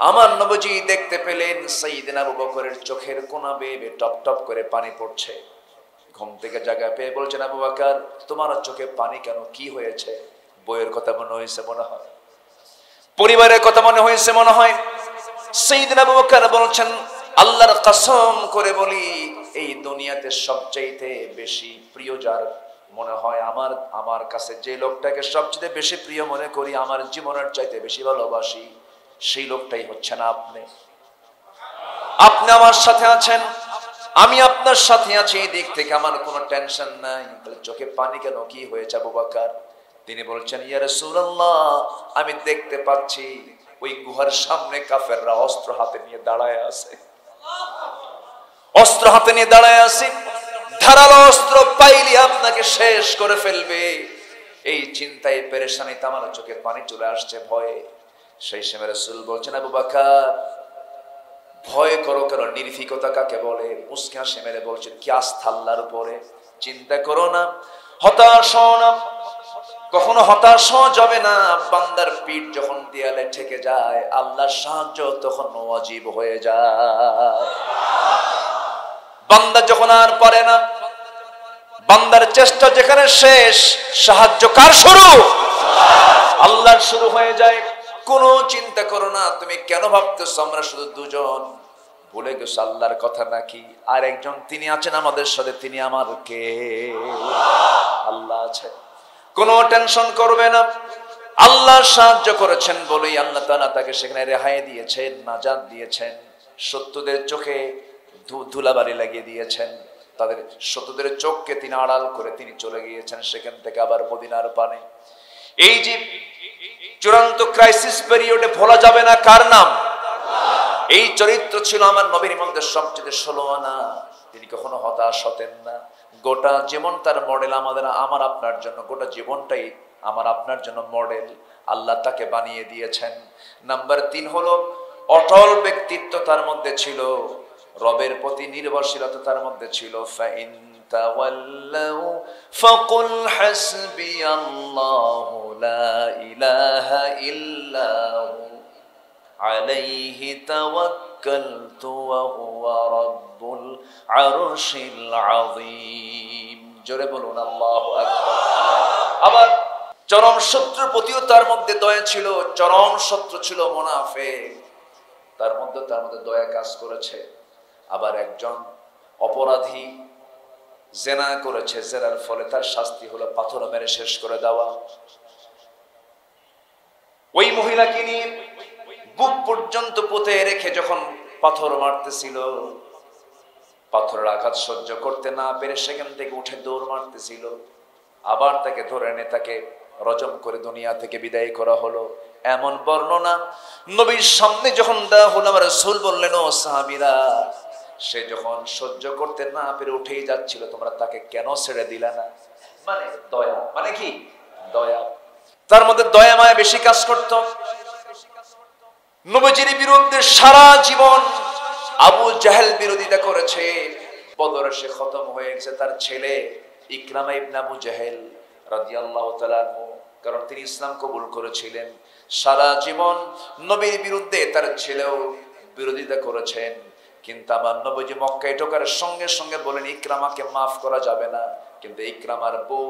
আমার নবজি দেখতে পেলেন সাইদিন আবু বকরের চোখের কোনা বেয়ে টপ টপ করে পানি পড়ছে। ঘুম থেকে জায়গা পেয়ে বলছেন, আবু বাকার, তোমার চোখে পানি কেন? কি হয়েছে? বইয়ের কথা মনে হয়েছে, মনে হয়। পরিবারের কথা মনে হয়েছে, মনে হয়। সেইদিন আবু বকর বলছেন, আল্লাহর কসম করে বলি, এই দুনিয়াতে সবচাইতে বেশি প্রিয় যার মনে হয় আমার আমার কাছে যে লোকটাকে সবচেয়ে বেশি প্রিয় মনে করি, আমার জীবনের চাইতে বেশি ভালোবাসি সেই লোকটাই হচ্ছে না আপনি। আপনি আমার সাথে আছেন? আমি আপনার সাথে আছি। এই দিক থেকে আমার কোনো টেনশন নাই। চোখে পানি কেন? কি হয়েছে আবু তিনি বলছেন, ইয়া রাসূলুল্লাহ, আমি দেখতে পাচ্ছি ওই গুহার সামনে কাফেররা অস্ত্র হাতে নিয়ে দাঁড়ায় আছে। অস্ত্র হাতে নিয়ে দাঁড়ায় আছে। ধারালো অস্ত্র পাইলে আপনাকে শেষ করে ফেলবে। এই চিন্তায়, পেরেশানিতে আমার চোখে পানি চলে আসছে, ভয়ে। সেই সময় রাসূল বলছেন, আবু বাকার, ভয় করো কেন? নির্ভীকতা কাকে বলে? মুসকে হাসি মেরে বলছেন, কি আস্থা আল্লাহর উপরে? চিন্তা করো না। হতাশ না। কখনো হতাশ যাবে না। বান্দার পিঠ যখন দেয়ালে ঠেকে যায়, আল্লাহর সাহায্য তখন অজীব হয়ে যায়। বান্দা যখন আর পারে না, বান্দার চেষ্টা যেখানে শেষ, সাহায্য কার শুরু? আল্লাহর শুরু হয়ে যায়। কোনো চিন্তা করো না, তুমি কেন ভাবতেছো আমরা শুধু দুজন? ভুলে গেছো আল্লাহর কথা নাকি? আর একজন তিনি আছেন আমাদের সাথে, তিনি আমার কে? আল্লাহ আছে। কোনো টেনশন করবে না। আল্লাহ সাহায্য করেছেন বলেই আল্লাহ তালা তাকে সেখানে রেহাই দিয়েছেন নাজাদ দিয়েছেন। সত্যদের চোখে ধুলাবাড়ি লাগিয়ে দিয়েছেন। তাদের সত্যদের চোখকে তিনি আড়াল করে তিনি চলে গিয়েছেন, সেখান থেকে আবার মদিনার পানে। এই যে চূড়ান্ত ক্রাইসিস পিরিয়ডে ভোলা যাবে না, কার নাম? এই চরিত্র ছিল আমার নবীর ইমামদের সবচেয়ে ষোলো আনা। তিনি কখনো হতাশ হতেন না। গোটা জীবন তার মডেল আমাদের, আমার, আপনার জন্য। গোটা জীবনটাই আমার, আপনার জন্য মডেল আল্লাহ তাকে বানিয়ে দিয়েছেন। নাম্বার তিন হলো, অটল ব্যক্তিত্ব তার মধ্যে ছিল। রবের প্রতি নির্ভরশীলতা তার মধ্যে ছিল। ফাইন তাওয়াল্লাউ ফাকুল হাসবি আল্লাহু لا إله إلا هو عليه توكلت وهو رب العرش العظيم জোরে বলুন আল্লাহু আকবার আবার চরম শত্রুর প্রতিও তার মধ্যে দয়া ছিল চরম শত্রু ছিল মোনাফে তার মধ্যে তার মধ্যে দয়া কাজ করেছে আবার একজন অপরাধী জেনা করেছে জেনার ফলে তার শাস্তি হলো পাথর মেরে শেষ করে দেওয়া ওই মহিলাকে নিয়ে বুক পর্যন্ত পুঁতে রেখে যখন পাথর মারতেছিল? পাথরের আঘাত সহ্য করতে না পেরে সেখান থেকে উঠে দৌড় মারতেছিল। আবার তাকে ধরে এনে তাকে রজম করে দুনিয়া থেকে বিদায় করা হলো। এমন বর্ণনা নবীর সামনে যখন দেওয়া হলো আমার রসুল বললেন, ও সাহাবিরা, সে যখন সহ্য করতে না পেরে উঠেই যাচ্ছিল, তোমরা তাকে কেন ছেড়ে দিলে না? মানে দয়া। মানে কি? দয়া। তার মধ্যে দয়া মায়া বেশি কাজ করত। নবজির বিরুদ্ধে সারা জীবন আবু জাহেল বিরোধিতা করেছে। বদরে সে খতম হয়ে গেছে তার ছেলে ইকরামা ইবনে আবু জাহেল রাদিয়াল্লাহু তাআলা কারণ তিনি ইসলাম কবুল করেছিলেন। সারা জীবন নবীর বিরুদ্ধে তার ছেলেও বিরোধিতা করেছেন। কিন্তু আমার নবীজি মক্কায় ঢোকার সঙ্গে সঙ্গে বলেন, ইকরামাকে মাফ করা যাবে না। কিন্তু ইকরামার বউ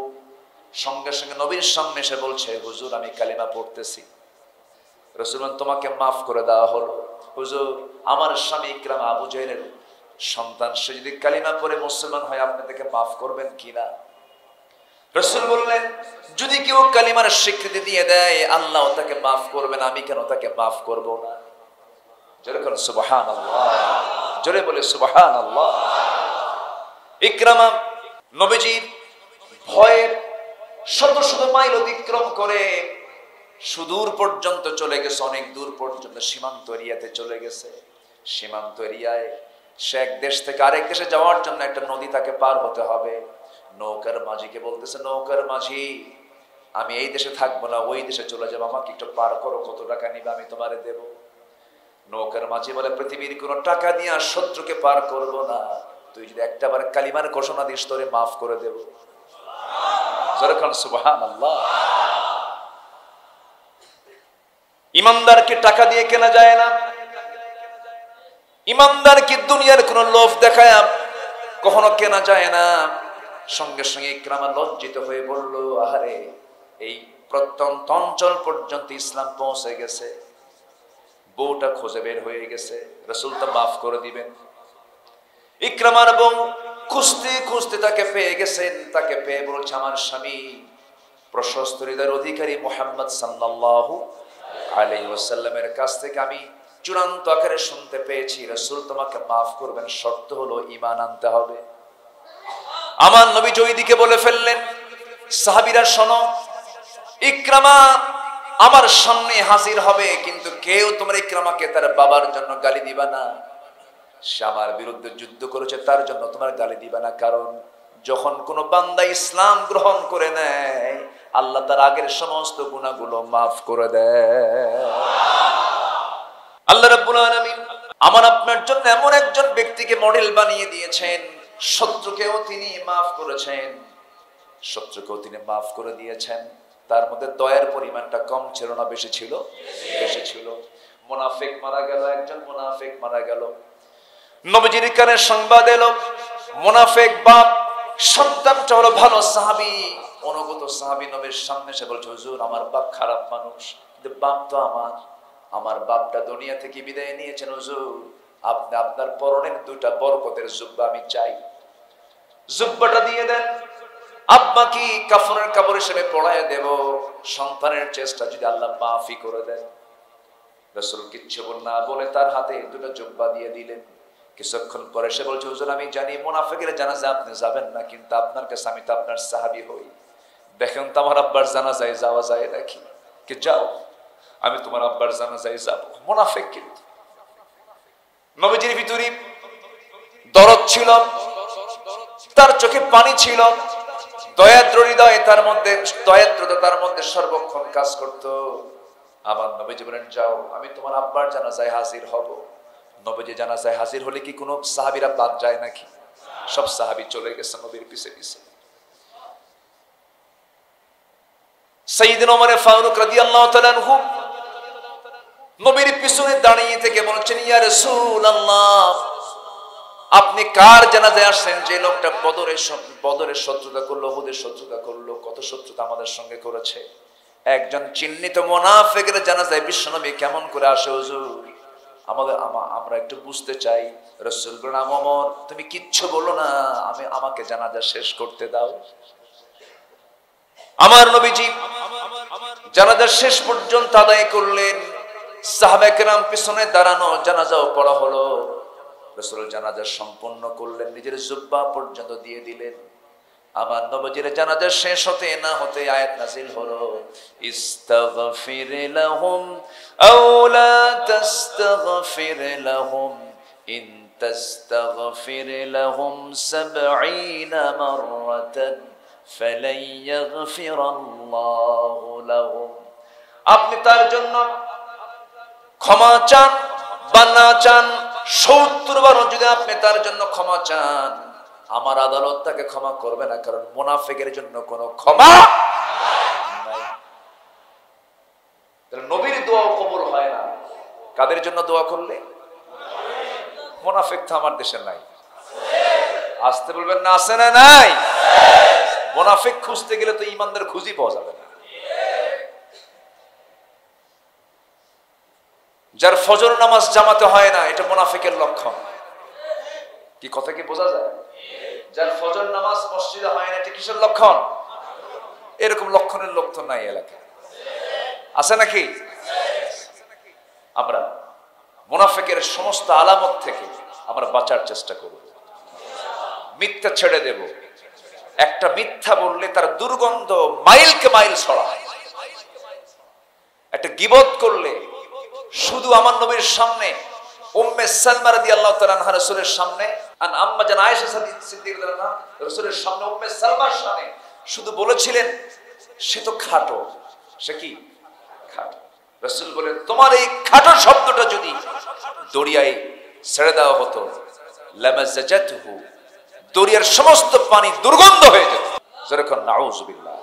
সঙ্গে সঙ্গে নবীর সামনে এসে বলছে, হুজুর, আমি কালিমা পড়তেছি। রসুলন তোমাকে মাফ করে দেওয়া হলো। হুজুর, আমার স্বামী ইকরাম আবু জেলের সন্তান, সে যদি কালিমা পরে মুসলমান হয়, আপনি তাকে মাফ করবেন কিনা রসুল বললেন, যদি কেউ কালিমার স্বীকৃতি দিয়ে দেয়, আল্লাহ তাকে মাফ করবেন, আমি কেন তাকে মাফ করব না? যেরকম সুবাহান আল্লাহ জোরে বলে সুবাহান আল্লাহ ইকরামা নবীজি ভয়ের শত শত মাইল অতিক্রম করে সুদূর পর্যন্ত চলে গেছে, অনেক দূর পর্যন্ত, সীমান্ত এরিয়াতে চলে গেছে। সীমান্ত এরিয়ায় সে এক দেশ থেকে আরেক দেশে যাওয়ার জন্য একটা নদী তাকে পার হতে হবে। নৌকার মাঝিকে বলতেছে, নৌকার মাঝি, আমি এই দেশে থাকব না, ওই দেশে চলে যাব, আমাকে একটু পার করো, কত টাকা নিবে আমি তোমারে দেব। নৌকার মাঝি বলে, পৃথিবীর কোনো টাকা দিয়ে আর শত্রুকে পার করব না, তুই যদি একটা বার কালিমার ঘোষণা দিস, তোরে মাফ করে দেব। যেরকম সুবহান ইমানদারকে টাকা দিয়ে কেনা যায় না। ইমানদারকে দুনিয়ার কোন লোভ দেখায় কখনো কেনা যায় না। সঙ্গে সঙ্গে লজ্জিত হয়ে বলল, আহারে, এই প্রত্যন্ত অঞ্চল পর্যন্ত ইসলাম পৌঁছে গেছে। বউটা খোঁজে বের হয়ে গেছে। রসুল মাফ করে দিবেন। বউ খুঁজতে খুঁজতে তাকে পেয়ে গেছেন, তাকে পেয়ে বলছে আমার স্বামী। প্রশস্ত হৃদয়ের অধিকারী মোহাম্মদ সাল্লাল্লাহু আলাইহি ওয়াসাল্লামের কাছ থেকে আমি চূড়ান্ত আকারে শুনতে পেয়েছি, রসুল তোমাকে মাফ করবেন, শর্ত হলো ইমান আনতে হবে। আমার নবী জয়দিকে বলে ফেললেন, সাহাবিরা শোনো, ইকরামা আমার সামনে হাজির হবে, কিন্তু কেউ তোমার ইক্রামাকে তার বাবার জন্য গালি দিবা না। সে আমার বিরুদ্ধে যুদ্ধ করেছে, তার জন্য তোমার গালি দিবা না। কারণ যখন কোন বান্দা ইসলাম গ্রহণ করে নেয়, আল্লাহ তার আগের সমস্ত গুণাগুলো মাফ করে দেয়। আল্লাহ রাব্বুল আলামিন আমার আপনার জন্য এমন একজন ব্যক্তিকে মডেল বানিয়ে দিয়েছেন, শত্রুকেও তিনি মাফ করেছেন। শত্রুকেও তিনি মাফ করে দিয়েছেন। তার মধ্যে দয়ার পরিমাণটা কম ছিল না, বেশি ছিল? বেশি ছিল। মোনাফেক মারা গেল, একজন মোনাফেক মারা গেল। নবজির কানে সংবাদ এলো, মোনাফেক বাপ, সন্তানটা হলো ভালো সাহাবি, অনুগত সাহাবি নবীর সামনে সে বলছে, হুজুর, আমার বাপ খারাপ মানুষ, কিন্তু বাপ তো আমার। আমার বাপটা দুনিয়া থেকে বিদায় নিয়েছেন, হুজুর। আপনি আপনার পরনের দুটা বরকতের জুব্বা আমি চাই। জুব্বাটা দিয়ে দেন। আব্বা কি কাফনের কাপড় হিসেবে পড়ায় দেব? সন্তানের চেষ্টা যদি আল্লাহ মাফি করে দেন। রসুল কিচ্ছু না বলে তার হাতে দুটো জুব্বা দিয়ে দিলেন। কিছুক্ষণ পরে সে বলছে, হুজুর, আমি জানি মোনাফেকের জানাজা আপনি যাবেন না, কিন্তু আপনার কাছে আমি তো আপনার সাহাবি হই। দেখেন তো আমার আব্বার জানাজায় যাওয়া যায় নাকি? কি, যাও। আমি তোমার আব্বার জানাজায় যাব। মোনাফেক কিন্তু। নবীজির ভিতরে দরদ ছিল, তার চোখে পানি ছিল, দয়াদ্র হৃদয় তার মধ্যে, দয়াদ্রতা তার মধ্যে সর্বক্ষণ কাজ করত। আমার নবীজি বলেন, যাও, আমি তোমার আব্বার জানাজায় হাজির হব। নবীজি জানাজায় হাজির হলে কি কোনো সাহাবিরা বাদ যায় নাকি? সব সাহাবি চলে গেছে নবীর পিছে পিছে। ওমরে ফারুক নবীর পিছনে দাঁড়িয়ে থেকে বলছেন, ইয়া রাসূলুল্লাহ, আপনি কার জানাজায় যে লোকটা বদরের বদরের শত্রুতা করল, হুদের শত্রুতা করল, কত শত্রুতা আমাদের সঙ্গে করেছে? একজন চিহ্নিত মোনাফেকের জানাজায় বিশ্বনবী কেমন করে আসে হুজুর? আমাদের আমরা একটু বুঝতে চাই। রসুল বললাম অমর তুমি কিচ্ছু বলো না, আমি আমাকে জানাজা শেষ করতে দাও। আমার নবীজি জানাজা শেষ পর্যন্ত আদায় করলেন। সাহাবেকেরাম পিছনে দাঁড়ানো জানাজাও পড়া হলো। রসুল জানাজা সম্পন্ন করলেন, নিজের জুব্বা পর্যন্ত দিয়ে দিলেন। আমার নবজির জানাজা শেষ হতে না হতে আয়াত নাজিল হলো। ইস্তাগফির লাহুম আও লা তাস্তাগফির লাহুম। ইন তাস্তাগফির লাহুম 70 মাররাতান ফালান ইয়াগফির আল্লাহু লাহুম। আপনি তার জন্য ক্ষমা চান বা চান, সত্তর বার যদি আপনি তার জন্য ক্ষমা চান আমার আদালত তাকে ক্ষমা করবে না কারণ মোনাফেকের জন্য কোনো ক্ষমা নবীর দোয়া কবর হয় না। কাদের জন্য দোয়া করলে? মোনাফেক তো আমার দেশে নাই। আসতে বলবেন না আসে না নাই। মোনাফেক খুঁজতে গেলে তো ইমানদের খুঁজি পাওয়া যাবে না। যার ফজর নামাজ জামাতে হয় না এটা মোনাফিকের লক্ষণ। কি কথা কি বোঝা যায়? যার ফজর নামাজ মসজিদে হয় না, এটা কিসের লক্ষণ? এরকম লক্ষণের লোক তো নাই এলাকায়। আছে নাকি? আমরা মোনাফেকের সমস্ত আলামত থেকে আমরা বাঁচার চেষ্টা করব। মিথ্যা ছেড়ে দেব। একটা মিথ্যা বললে তার দুর্গন্ধ মাইলকে মাইল ছড়ায়। একটা গিবত করলে শুধু আমার নবীর সামনে, উম্মে সালমা রাদিয়াল্লাহু তাআলা রাসূলের সামনে আর আম্মা জান আয়েশা সিদ্দিকা আনহা সামনে উম্মে সালমার সামনে শুধু বলেছিলেন, সে তো খাটো। সে কি? খাটো। রাসূল বলেন, তোমার এই খাটো শব্দটা যদি দরিয়ায় ছেড়ে দেওয়া হতো লামাজাজাতুহু দরিয়ার সমস্ত পানি দুর্গন্ধ হয়ে যেত। যেরকম নাউজুবিল্লাহ।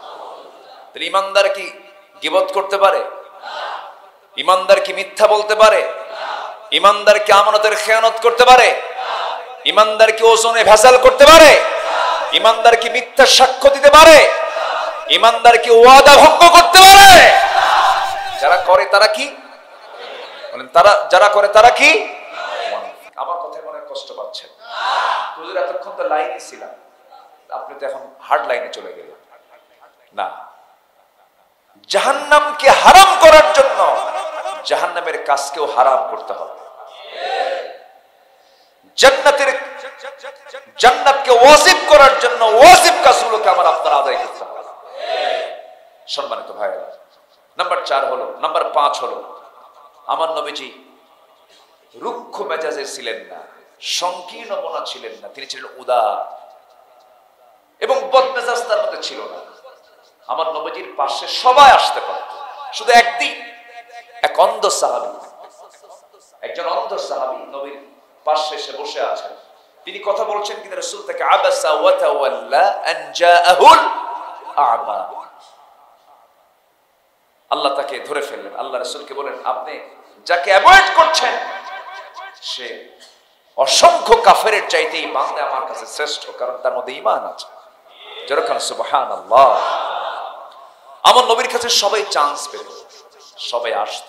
তাহলে ইমানদার কি গিবত করতে পারে? ইমানদার কি মিথ্যা বলতে পারে? ইমানদার কি আমানতের খেয়ানত করতে পারে? ইমানদার কি ওজনে ভেজাল করতে পারে? ইমানদার কি মিথ্যা সাক্ষ্য দিতে পারে? ইমানদার কি ওয়াদা ভঙ্গ করতে পারে? যারা করে তারা কি? তারা, যারা করে তারা কি? আমার কথায় মনে কষ্ট পাচ্ছেন। এতক্ষণ তো লাইনে ছিলাম। আপনি তো এখন হার্ড লাইনে চলে গেলেন। না। জাহান্নামকে হারাম করার জন্য জাহান্নামের কাজকেও হারাম করতে হবে। জান্নাতের জান্নাতকে ওয়াজিব করার জন্য ওয়াজিব কাজগুলোকে আমার আপনার আদায় করতে হবে। সম্মানিত ভাইরা নাম্বার চার হলো, নাম্বার পাঁচ হলো, আমার নবীজি রুক্ষ মেজাজে ছিলেন না, সংকীর্ণ মনা ছিলেন না, তিনি ছিলেন উদার এবং বদমেজাজ তার মধ্যে ছিল না। আমার নবীজির পাশে সবাই আসতে পারত, শুধু একদিন, এক অন্ধ সাহাবি, একজন অন্ধ সাহাবি নবীর পাশে এসে বসে আছেন। তিনি কথা বলছেন কিন্তু রসুল থেকে আবাসা ওয়াতাওয়াল্লা আন জাআহুল আল্লাহ তাকে ধরে ফেললেন। আল্লাহ রসুলকে বলেন, আপনি যাকে অ্যাভয়েড করছেন, সে অসংখ্য কাফের চাইতেই বান্দা আমার কাছে শ্রেষ্ঠ, কারণ তার মধ্যে ইমান আছে। যেরকম সুবহান আল্লাহ আমার নবীর কাছে সবাই চান্স পেত, সবাই আসত।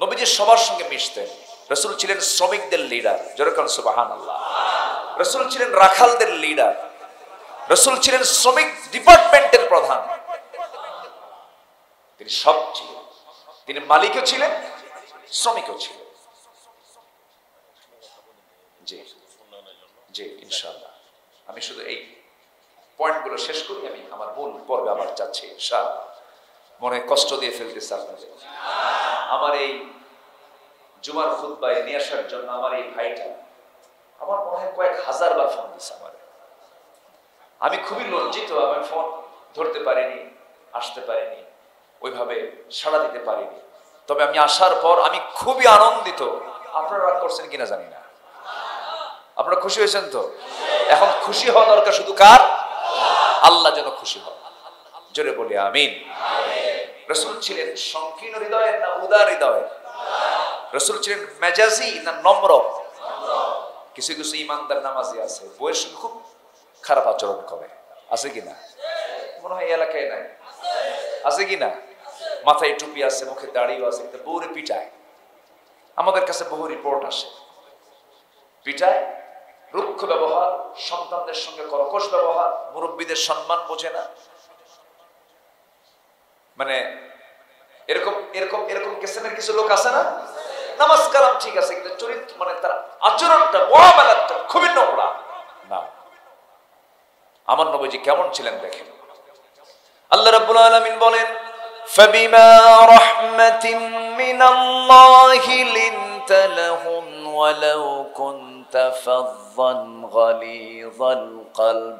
নবীজি সবার সঙ্গে মিশতেন। রসুল ছিলেন শ্রমিকদের লিডার যেরকম সুবাহান আল্লাহ রসুল ছিলেন রাখালদের লিডার রসুল ছিলেন শ্রমিক ডিপার্টমেন্টের প্রধান। তিনি সব ছিলেন। তিনি মালিকও ছিলেন, শ্রমিকও ছিলেন। জি জি ইনশাল্লাহ আমি শুধু এই পয়েন্টগুলো শেষ করি, আমি আমার মূল পর্বে আবার যাচ্ছি ইনশাআল্লাহ। মনে কষ্ট দিয়ে ফেলতেছে আপনাদের। আমার এই জুমার খুদ্বায় নিয়ে আসার জন্য আমার এই ভাইটা আমার মনে হয় কয়েক হাজার বার ফোন দিচ্ছে আমার। আমি খুবই লজ্জিত আমি ফোন ধরতে পারিনি আসতে পারিনি ওইভাবে সাড়া দিতে পারিনি। তবে আমি আসার পর আমি খুবই আনন্দিত। আপনারা রাগ করছেন কিনা জানি না। আপনারা খুশি হয়েছেন তো? এখন খুশি হওয়া দরকার শুধু কার? আল্লাহ যেন খুশি হয় জোরে বলি আমিন। রসুল ছিলেন সংকীর্ণ হৃদয়ের না উদার হৃদয়ের রসুল ছিলেন মেজাজি না নম্র? কিছু কিছু ইমানদার নামাজি আছে, বইয়ের সঙ্গে খুব খারাপ আচরণ করে। আছে কিনা? মনে হয় এলাকায় নাই। আছে কিনা? মাথায় টুপি আছে, মুখে দাড়িও আছে, কিন্তু বউরে পিটায়। আমাদের কাছে বহু রিপোর্ট আসে। পিটায়, রুক্ষ ব্যবহার, সন্তানদের সঙ্গে কর্কশ ব্যবহার, মুরব্বীদের সম্মান বোঝে না। মানে এরকম এরকম এরকম কেসেমের কিছু লোক আছে না? নামাজ কালাম ঠিক আছে কিন্তু চরিত্র মানে তার আচরণটা মহামেলাটা খুবই নোংরা না আমার নবীজি কেমন ছিলেন দেখেন আল্লাহ রাব্বুল আলামিন বলেন فبما رحمة من الله لنت لهم ولو كنت فظا غليظ القلب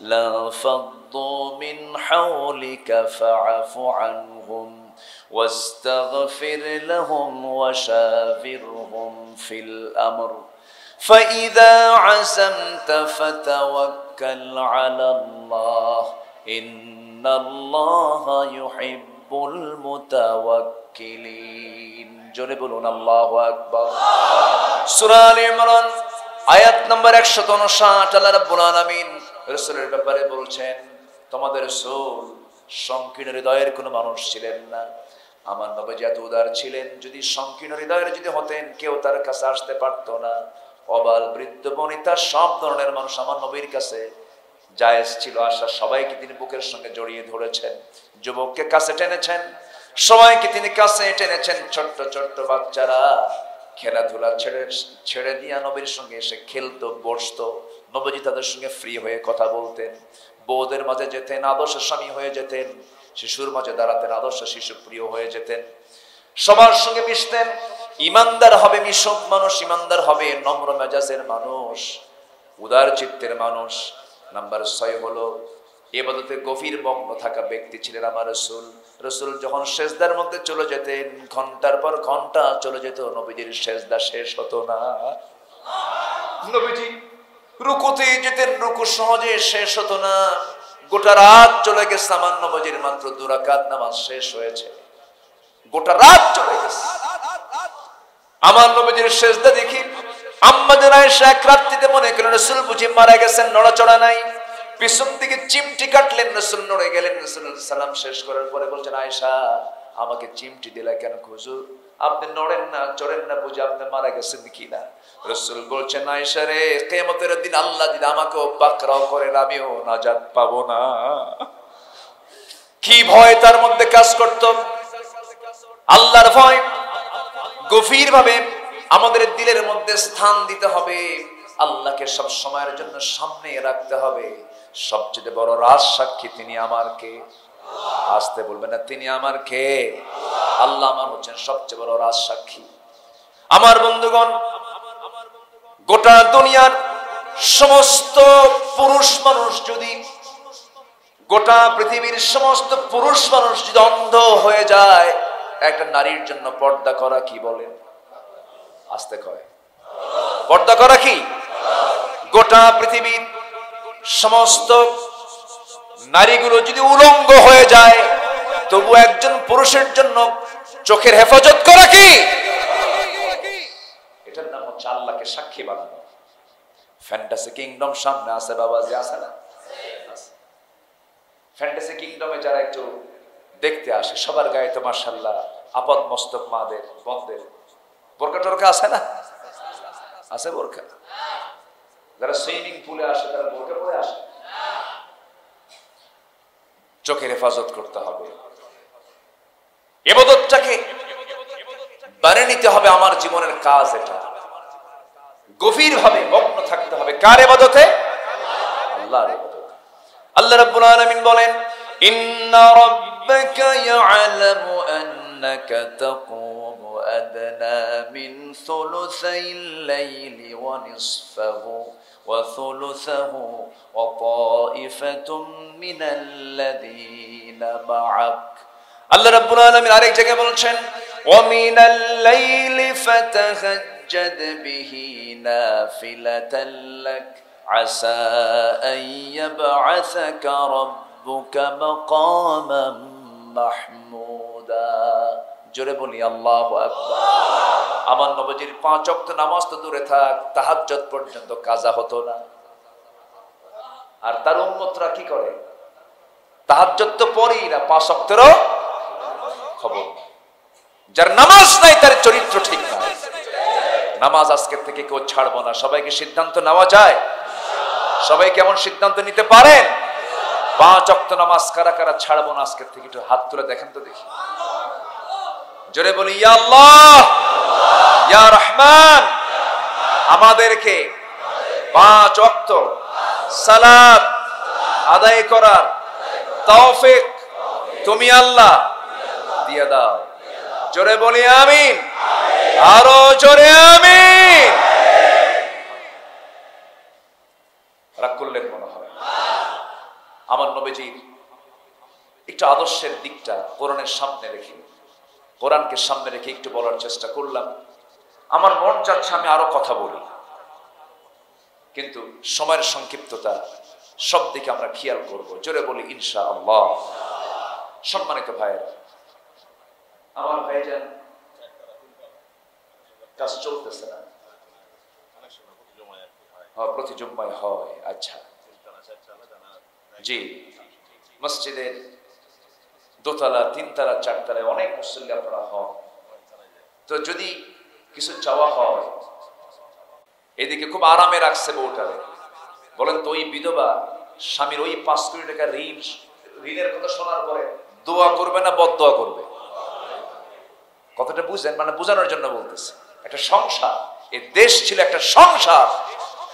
لانفضوا من حولك فاعف عنهم واستغفر لهم وشاورهم في الأمر فإذا عزمت فتوكل على الله إن الله يحب المتوكلين জোরে বলুন আল্লাহ আকবার সূরা আলে ইমরান আয়াত নম্বর 159 আল্লাহ রাব্বুল আলামিন রাসূলের ব্যাপারে বলছেন তোমাদের রাসূল সংকীর্ণ হৃদয়ের কোনো মানুষ ছিলেন না আমার নবী এত উদার ছিলেন, যদি সংকীর্ণ হৃদয়ের যদি হতেন, কেউ তার কাছে আসতে পারতো না। অবাল বৃদ্ধ বনিতা সব ধরনের মানুষ আমার নবীর কাছে জায়েজ ছিল। আসা সবাইকে তিনি বুকের সঙ্গে জড়িয়ে ধরেছেন। যুবককে কাছে টেনেছেন, সবাইকে তিনি কাছে টেনেছেন। ছোট্ট ছোট্ট বাচ্চারা খেলাধুলা ছেড়ে ছেড়ে দিয়া নবীর সঙ্গে এসে খেলতো, বসতো। নবজি তাদের সঙ্গে ফ্রি হয়ে কথা বলতেন। বউদের মাঝে যেতেন, আদর্শ স্বামী হয়ে যেতেন। শিশুর মাঝে দাঁড়াতেন, আদর্শ শিশু প্রিয় হয়ে যেতেন। সবার সঙ্গে মিশতেন। ইমানদার হবে মিশক মানুষ, ইমানদার হবে নম্র মেজাজের মানুষ, উদার চিত্তের মানুষ। নাম্বার ছয় হলো এ এবাদতে গভীর মগ্ন থাকা ব্যক্তি ছিলেন আমার রসুল। রসুল যখন শেষদার মধ্যে চলে যেতেন, ঘণ্টার পর ঘণ্টা চলে যেত, নবীজির শেষদা শেষ হতো না। নবীজি রুকুতে যেতেন, রুকু সহজে শেষ হতো না। গোটা রাত চলে গেছে আমার নবজির মাত্র দুরাকাত নামাজ শেষ হয়েছে। গোটা রাত চলে গেছে। আমার নবজির শেষদা দেখি আম্মাদের আয়েশা এক রাত্রিতে মনে করেন রসুল বুঝি মারা গেছেন, নড়াচড়া নাই। পিছন দিকে চিমটি কাটলেন, রসুল নড়ে গেলেন, রসুল সালাম শেষ করার পরে বলছেন আয়সা আমাকে চিমটি দিলে কেন খুঁজুর? আপনি নড়েন না, চড়েন না, বুঝে আপনি মারা গেছেন কি না? রসুল বলছেন আয়সা কেমতের দিন আল্লাহ দিন আমাকেও পাকড়াও করেন, আমিও নাজাত পাবো না। কি ভয় তার মধ্যে কাজ করত? আল্লাহর ভয়। গভীর ভাবে আমাদের দিলের মধ্যে স্থান দিতে হবে। আল্লাহকে সব সময়ের জন্য সামনে রাখতে হবে। সবচেয়ে বড় রাজ সাক্ষী তিনি আমার কে আসতে বলবেন না, তিনি আমার কে? আল্লাহ আমার হচ্ছেন সবচেয়ে বড় রাজ সাক্ষী। আমার বন্ধুগণ, গোটা দুনিয়ার সমস্ত পুরুষ মানুষ যদি, গোটা পৃথিবীর সমস্ত পুরুষ মানুষ যদি অন্ধ হয়ে যায়, একটা নারীর জন্য পর্দা করা কি বলেন আসতে কয়। পর্দা করা কি? গোটা পৃথিবীর সমস্ত নারীগুলো যদি উলঙ্গ হয়ে যায়, তবু একজন পুরুষের জন্য চোখের হেফাজত করা কি? এটার নাম হচ্ছে আল্লাহকে সাক্ষী বানানো। ফ্যান্টাসি কিংডম সামনে আছে বাবা, যে আছে না? ফ্যান্টাসি কিংডমে যারা একটু দেখতে আসে, সবার গায়ে তো মার্শাল্লাহ আপদ মস্তক মাদের, বন্ধের। বোরকা টোরকা আছে না? আছে বোরকা যারা সুইমিং পুলে আসে, তারা বোরকা পরে আসে। চোখের হেফাজত করতে হবে। এবাদতটাকে বাড়ে নিতে হবে আমার জীবনের কাজ এটা। গভীর ভাবে মগ্ন থাকতে হবে। কার এবাদতে? আল্লাহর আল্লাহ রাব্বুল আলামিন বলেন, ইন্না রাব্বাকা ইয়ালামু আন্নাকা তাকুমু আদনা মিন সুলুসাইল লাইলি ওয়া নিসফাহু ওয়া সুলুসাহু ওয়া তাইফাতুম মিনাল্লাযীনা মা'আক আল্লাহ রাব্বুল আলামিন আরেক জায়গায় বলছেন ওয়া মিনাল লাইলি ফাতাহাজ্জাদ বিহি নাফিলাতাল লাক عسى أن يبعثك ربك مقاما محمودا জোরে বলি, আল্লাহ আমার নবজির পাঁচ অক্ত নামাজ তো দূরে থাক পর্যন্ত কাজা হতো না। আর তার উন্মতরা কি করে? তো না, পাঁচ খবর। যার নামাজ নাই, তার চরিত্র ঠিক নামাজ আজকের থেকে কেউ ছাড়বো না। সবাইকে সিদ্ধান্ত নেওয়া যায়? সবাই কেমন সিদ্ধান্ত নিতে পারেন? পাঁচ অক্ত নামাজ কারা কারা ছাড়বো না, আজকের থেকে একটু হাত তুলে দেখেন তো দেখি। জোরে বলি, ইয়া আল্লাহ রহমান, আমাদেরকে পাঁচ অক্ত সালাত আদায় করার তৌফিক তুমি আল্লাহ দিয়ে দাও। জোরে বলি, আমিন। আরও জোরে, আমিন। রাগ করলেন মনে হয়। আমার নবীজির একটু আদর্শের দিকটা কোরআনের সামনে রেখে কোরআনকে সামনে রেখে একটু বলার চেষ্টা করলাম। আমার মন চাচ্ছে আমি আরও কথা বলি। কিন্তু সময়ের সংক্ষিপ্ততা সব দিকে আমরা খেয়াল করব। জোরে বলি ইনশা আল্লাহ সম্মানিত ভাইয়েরা আমার ভাইজান কাজ চলতেছে না। হ্যাঁ, প্রতি জুম্মায় হয়। আচ্ছা। জি। মসজিদের দোতলা, তিনতলা, চারতলায় অনেক মুসল্লি আপনারা হন তো যদি কিছু চাওয়া হয়, এদিকে খুব আরামে রাখছে বউটারে। বলেন তো, ওই বিধবা স্বামীর ওই পাঁচ কোটি টাকা ঋণ, ঋণের কথা শোনার পরে দোয়া করবে না বদ দোয়া করবে? কথাটা বুঝলেন? মানে বোঝানোর জন্য বলতেছে। একটা সংসার এই দেশ ছিল একটা সংসার।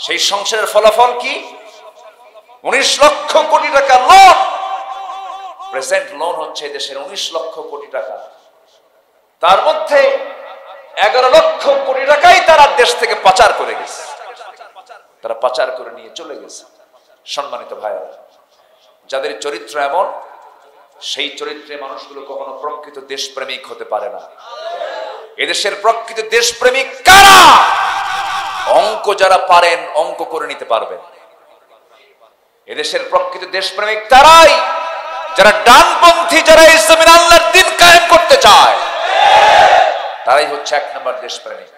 সেই সংসারের ফলাফল কি? উনিশ লক্ষ কোটি টাকা লোন। প্রেজেন্ট লোন হচ্ছে দেশের উনিশ লক্ষ কোটি টাকা। তার মধ্যে এগারো লক্ষ কোটি টাকাই তারা দেশ থেকে পাচার করে গেছে। তারা পাচার করে নিয়ে চলে গেছে। সম্মানিত ভাইরা যাদের চরিত্র এমন, সেই চরিত্রে মানুষগুলো কখনো প্রকৃত দেশপ্রেমিক হতে পারে না। এদেশের প্রকৃত দেশপ্রেমিক কারা? অঙ্ক যারা পারেন, অঙ্ক করে নিতে পারবেন। এদেশের প্রকৃত দেশপ্রেমিক তারাই যারা ডানপন্থী, যারা ইসলামের আল্লাহর দিন কায়েম করতে চায়, তারাই হচ্ছে এক নম্বর দেশপ্রেমিক।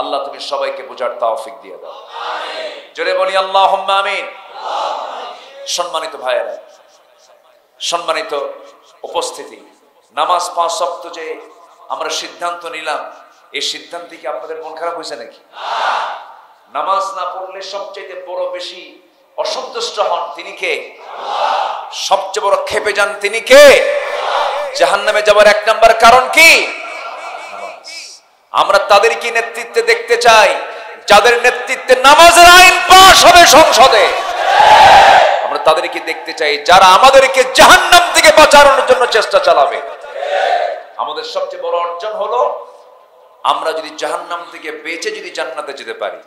আল্লাহ, তুমি সবাইকে বোঝার তাওফিক দিয়ে দাও। জোরে বলি আল্লাহ আমিন। সম্মানিত ভাইয়েরা, সম্মানিত উপস্থিতি, নামাজ পাঁচ সপ্ত যে আমরা সিদ্ধান্ত নিলাম, এই সিদ্ধান্তে কি আপনাদের মন খারাপ হয়েছে নাকি? নামাজ না পড়লে সবচেয়ে বড় বেশি অসন্তুষ্ট হন, তিনি কে? সবচেয়ে বড় খেপে যান তিনি কে? জাহান নামে যাবার এক নাম্বার কারণ কি? আমরা তাদের কি নেতৃত্বে দেখতে চাই? যাদের নেতৃত্বে নামাজের আইন পাশ হবে সংসদে। আমরা তাদেরকে দেখতে চাই? যারা আমাদেরকে জাহান্নাম থেকে বাঁচানোর জন্য চেষ্টা চালাবে। আমাদের সবচেয়ে বড় অর্জন হলো, আমরা যদি জাহান্নাম থেকে বেঁচে যদি জান্নাতে যেতে পারি,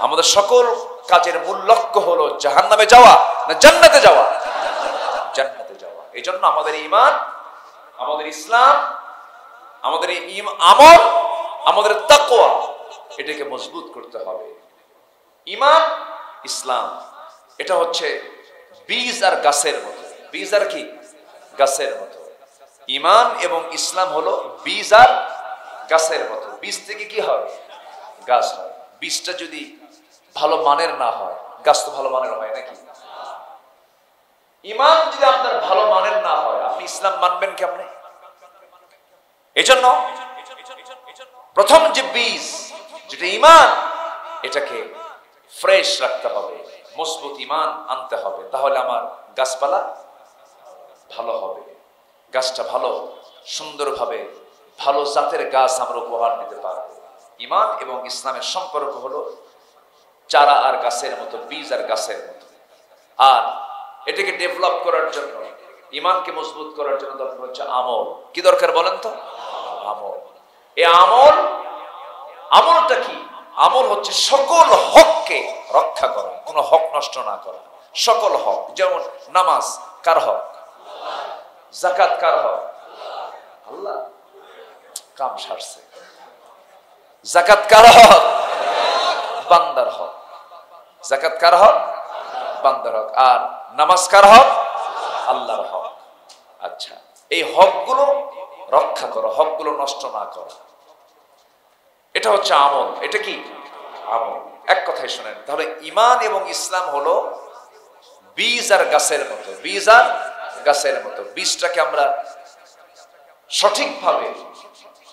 আমাদের সকল কাজের মূল লক্ষ্য হলো জাহান্নামে যাওয়া না জান্নাতে যাওয়া? জান্নাতে যাওয়া। এই জন্য আমাদের ইমান আমাদের ইসলাম, আমাদের আমল, আমাদের তাকওয়া, এটাকে মজবুত করতে হবে। ইমান ইসলাম, এটা হচ্ছে বীজ আর গাছের মতো। বীজ আর কি? গাছের মতো। ইমান এবং ইসলাম হলো বীজ আর গাছের মতো। বীজ থেকে কি হয়? গাছ হয়। বীজটা যদি ভালো মানের না হয়। গাছ তো ভালো মানের হয় নাকি? ইমান যদি আপনার ভালো মানের না হয়, আপনি ইসলাম মানবেন কেমনে এজন্য প্রথম যে বীজ, যেটা ইমান, এটাকে ফ্রেশ রাখতে হবে, মজবুত ইমান আনতে হবে। তাহলে আমার গাছপালা ভালো হবে। গাছটা ভালো, সুন্দরভাবে ভালো জাতের গাছ আমরা উপহার দিতে পারব। ইমান এবং ইসলামের সম্পর্ক হলো চারা আর গাছের মতো, বীজ আর গাছের মতো। আর এটাকে ডেভেলপ করার জন্য, ইমানকে মজবুত করার জন্য দরকার হচ্ছে আমল। কি দরকার বলেন তো? আমল। এই আমল, আমলটা কি? আমল হচ্ছে সকল হককে রক্ষা করা, কোনো হক নষ্ট না করা। সকল হক, যেমন নামাজ, কার হক? জাকাত কার হক? আল্লাহ। কাম সারছে। জাকাত কার হক? বান্দার হক। জাকাত কার হক? বান্দার হক। আর নামাজ কার হক? আল্লাহর হক। আচ্ছা এই হকগুলো রক্ষা করো, হকগুলো নষ্ট না করো। এটা হচ্ছে আমল। এটা কি? আমল। এক কথাই শোনেন, তাহলে ইমান এবং ইসলাম হলো বীজ আর গাছের মতো, বীজ আর গাছের মতো। বীজটাকে আমরা সঠিকভাবে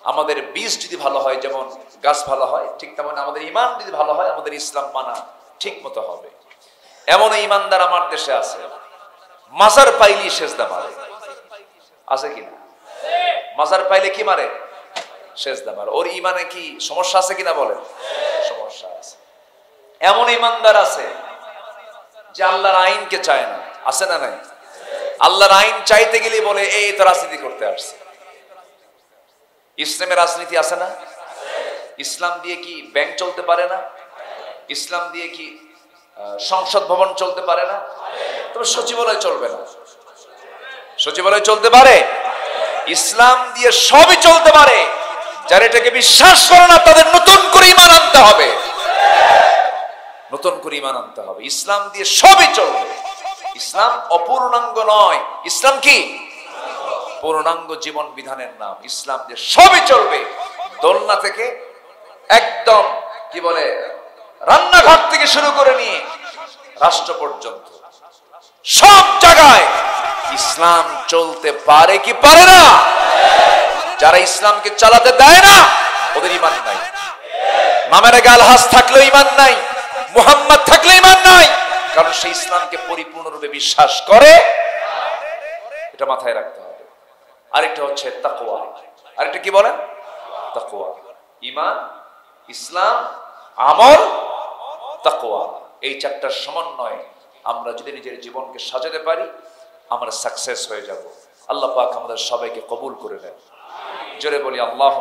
আমাদের বীজ যদি ভালো হয়, যেমন গাছ ভালো হয়, ঠিক তেমন আমাদের ইমান যদি ভালো হয়, আমাদের ইসলাম মানা ঠিক মতো হবে। এমন ইমানদার আমার দেশে আছে। মাজার পাইলি সেজদা মারে। আছে কি না মাজার পাইলে কি মারে? সেজদা মারে। ওর ইমানে কি সমস্যা আছে কিনা বলেন? সমস্যা আছে। এমন ইমানদার আছে যে আল্লাহর আইনকে চায় না। আছে না নাই? আল্লাহর আইন চাইতে গেলে বলে, এই তো রাজনীতি করতে আসছে। ইসলামের রাজনীতি আছে না? ইসলাম দিয়ে কি ব্যাংক চলতে পারে না? ইসলাম দিয়ে কি সংসদ ভবন চলতে পারে না? তবে সচিবালয় চলবে না। সচিবালয় চলতে পারে? ইসলাম দিয়ে সবই চলতে পারে। যারা এটাকে বিশ্বাস করে না, তাদের নতুন করে ইমান আনতে হবে। নতুন করে ইমান আনতে হবে। ইসলাম দিয়ে সবই চলবে। ইসলাম অপূর্ণাঙ্গ নয়। ইসলাম কি? পূর্ণাঙ্গ জীবন বিধানের নাম। ইসলাম দিয়ে সবই চলবে। দোলনা থেকে একদম, কি বলে রান্নাঘর থেকে শুরু করে নিয়ে রাষ্ট্র পর্যন্ত। সব জায়গায় ইসলাম চলতে পারে কি পারে না? যারা ইসলামকে চালাতে দেয় না, ওদের ইমান নাই। নামের গাল হাস থাকলেও ইমান নাই, মুহাম্মদ থাকলে ইমান নাই। কারণ সে ইসলামকে পরিপূর্ণরূপে বিশ্বাস করে। এটা মাথায় রাখতে হবে। আরেকটা হচ্ছে তাকওয়া। আরেকটা কি বলেন? তাকওয়া। ইমান, ইসলাম, আমল তাকওয়া, এই চারটার সমন্বয়ে আমরা যদি নিজের জীবনকে সাজাতে পারি, আমরা সাকসেস হয়ে যাব। আল্লাহ পাক আমাদের সবাইকে কবুল করে নেন। জোরে বলি আল্লাহ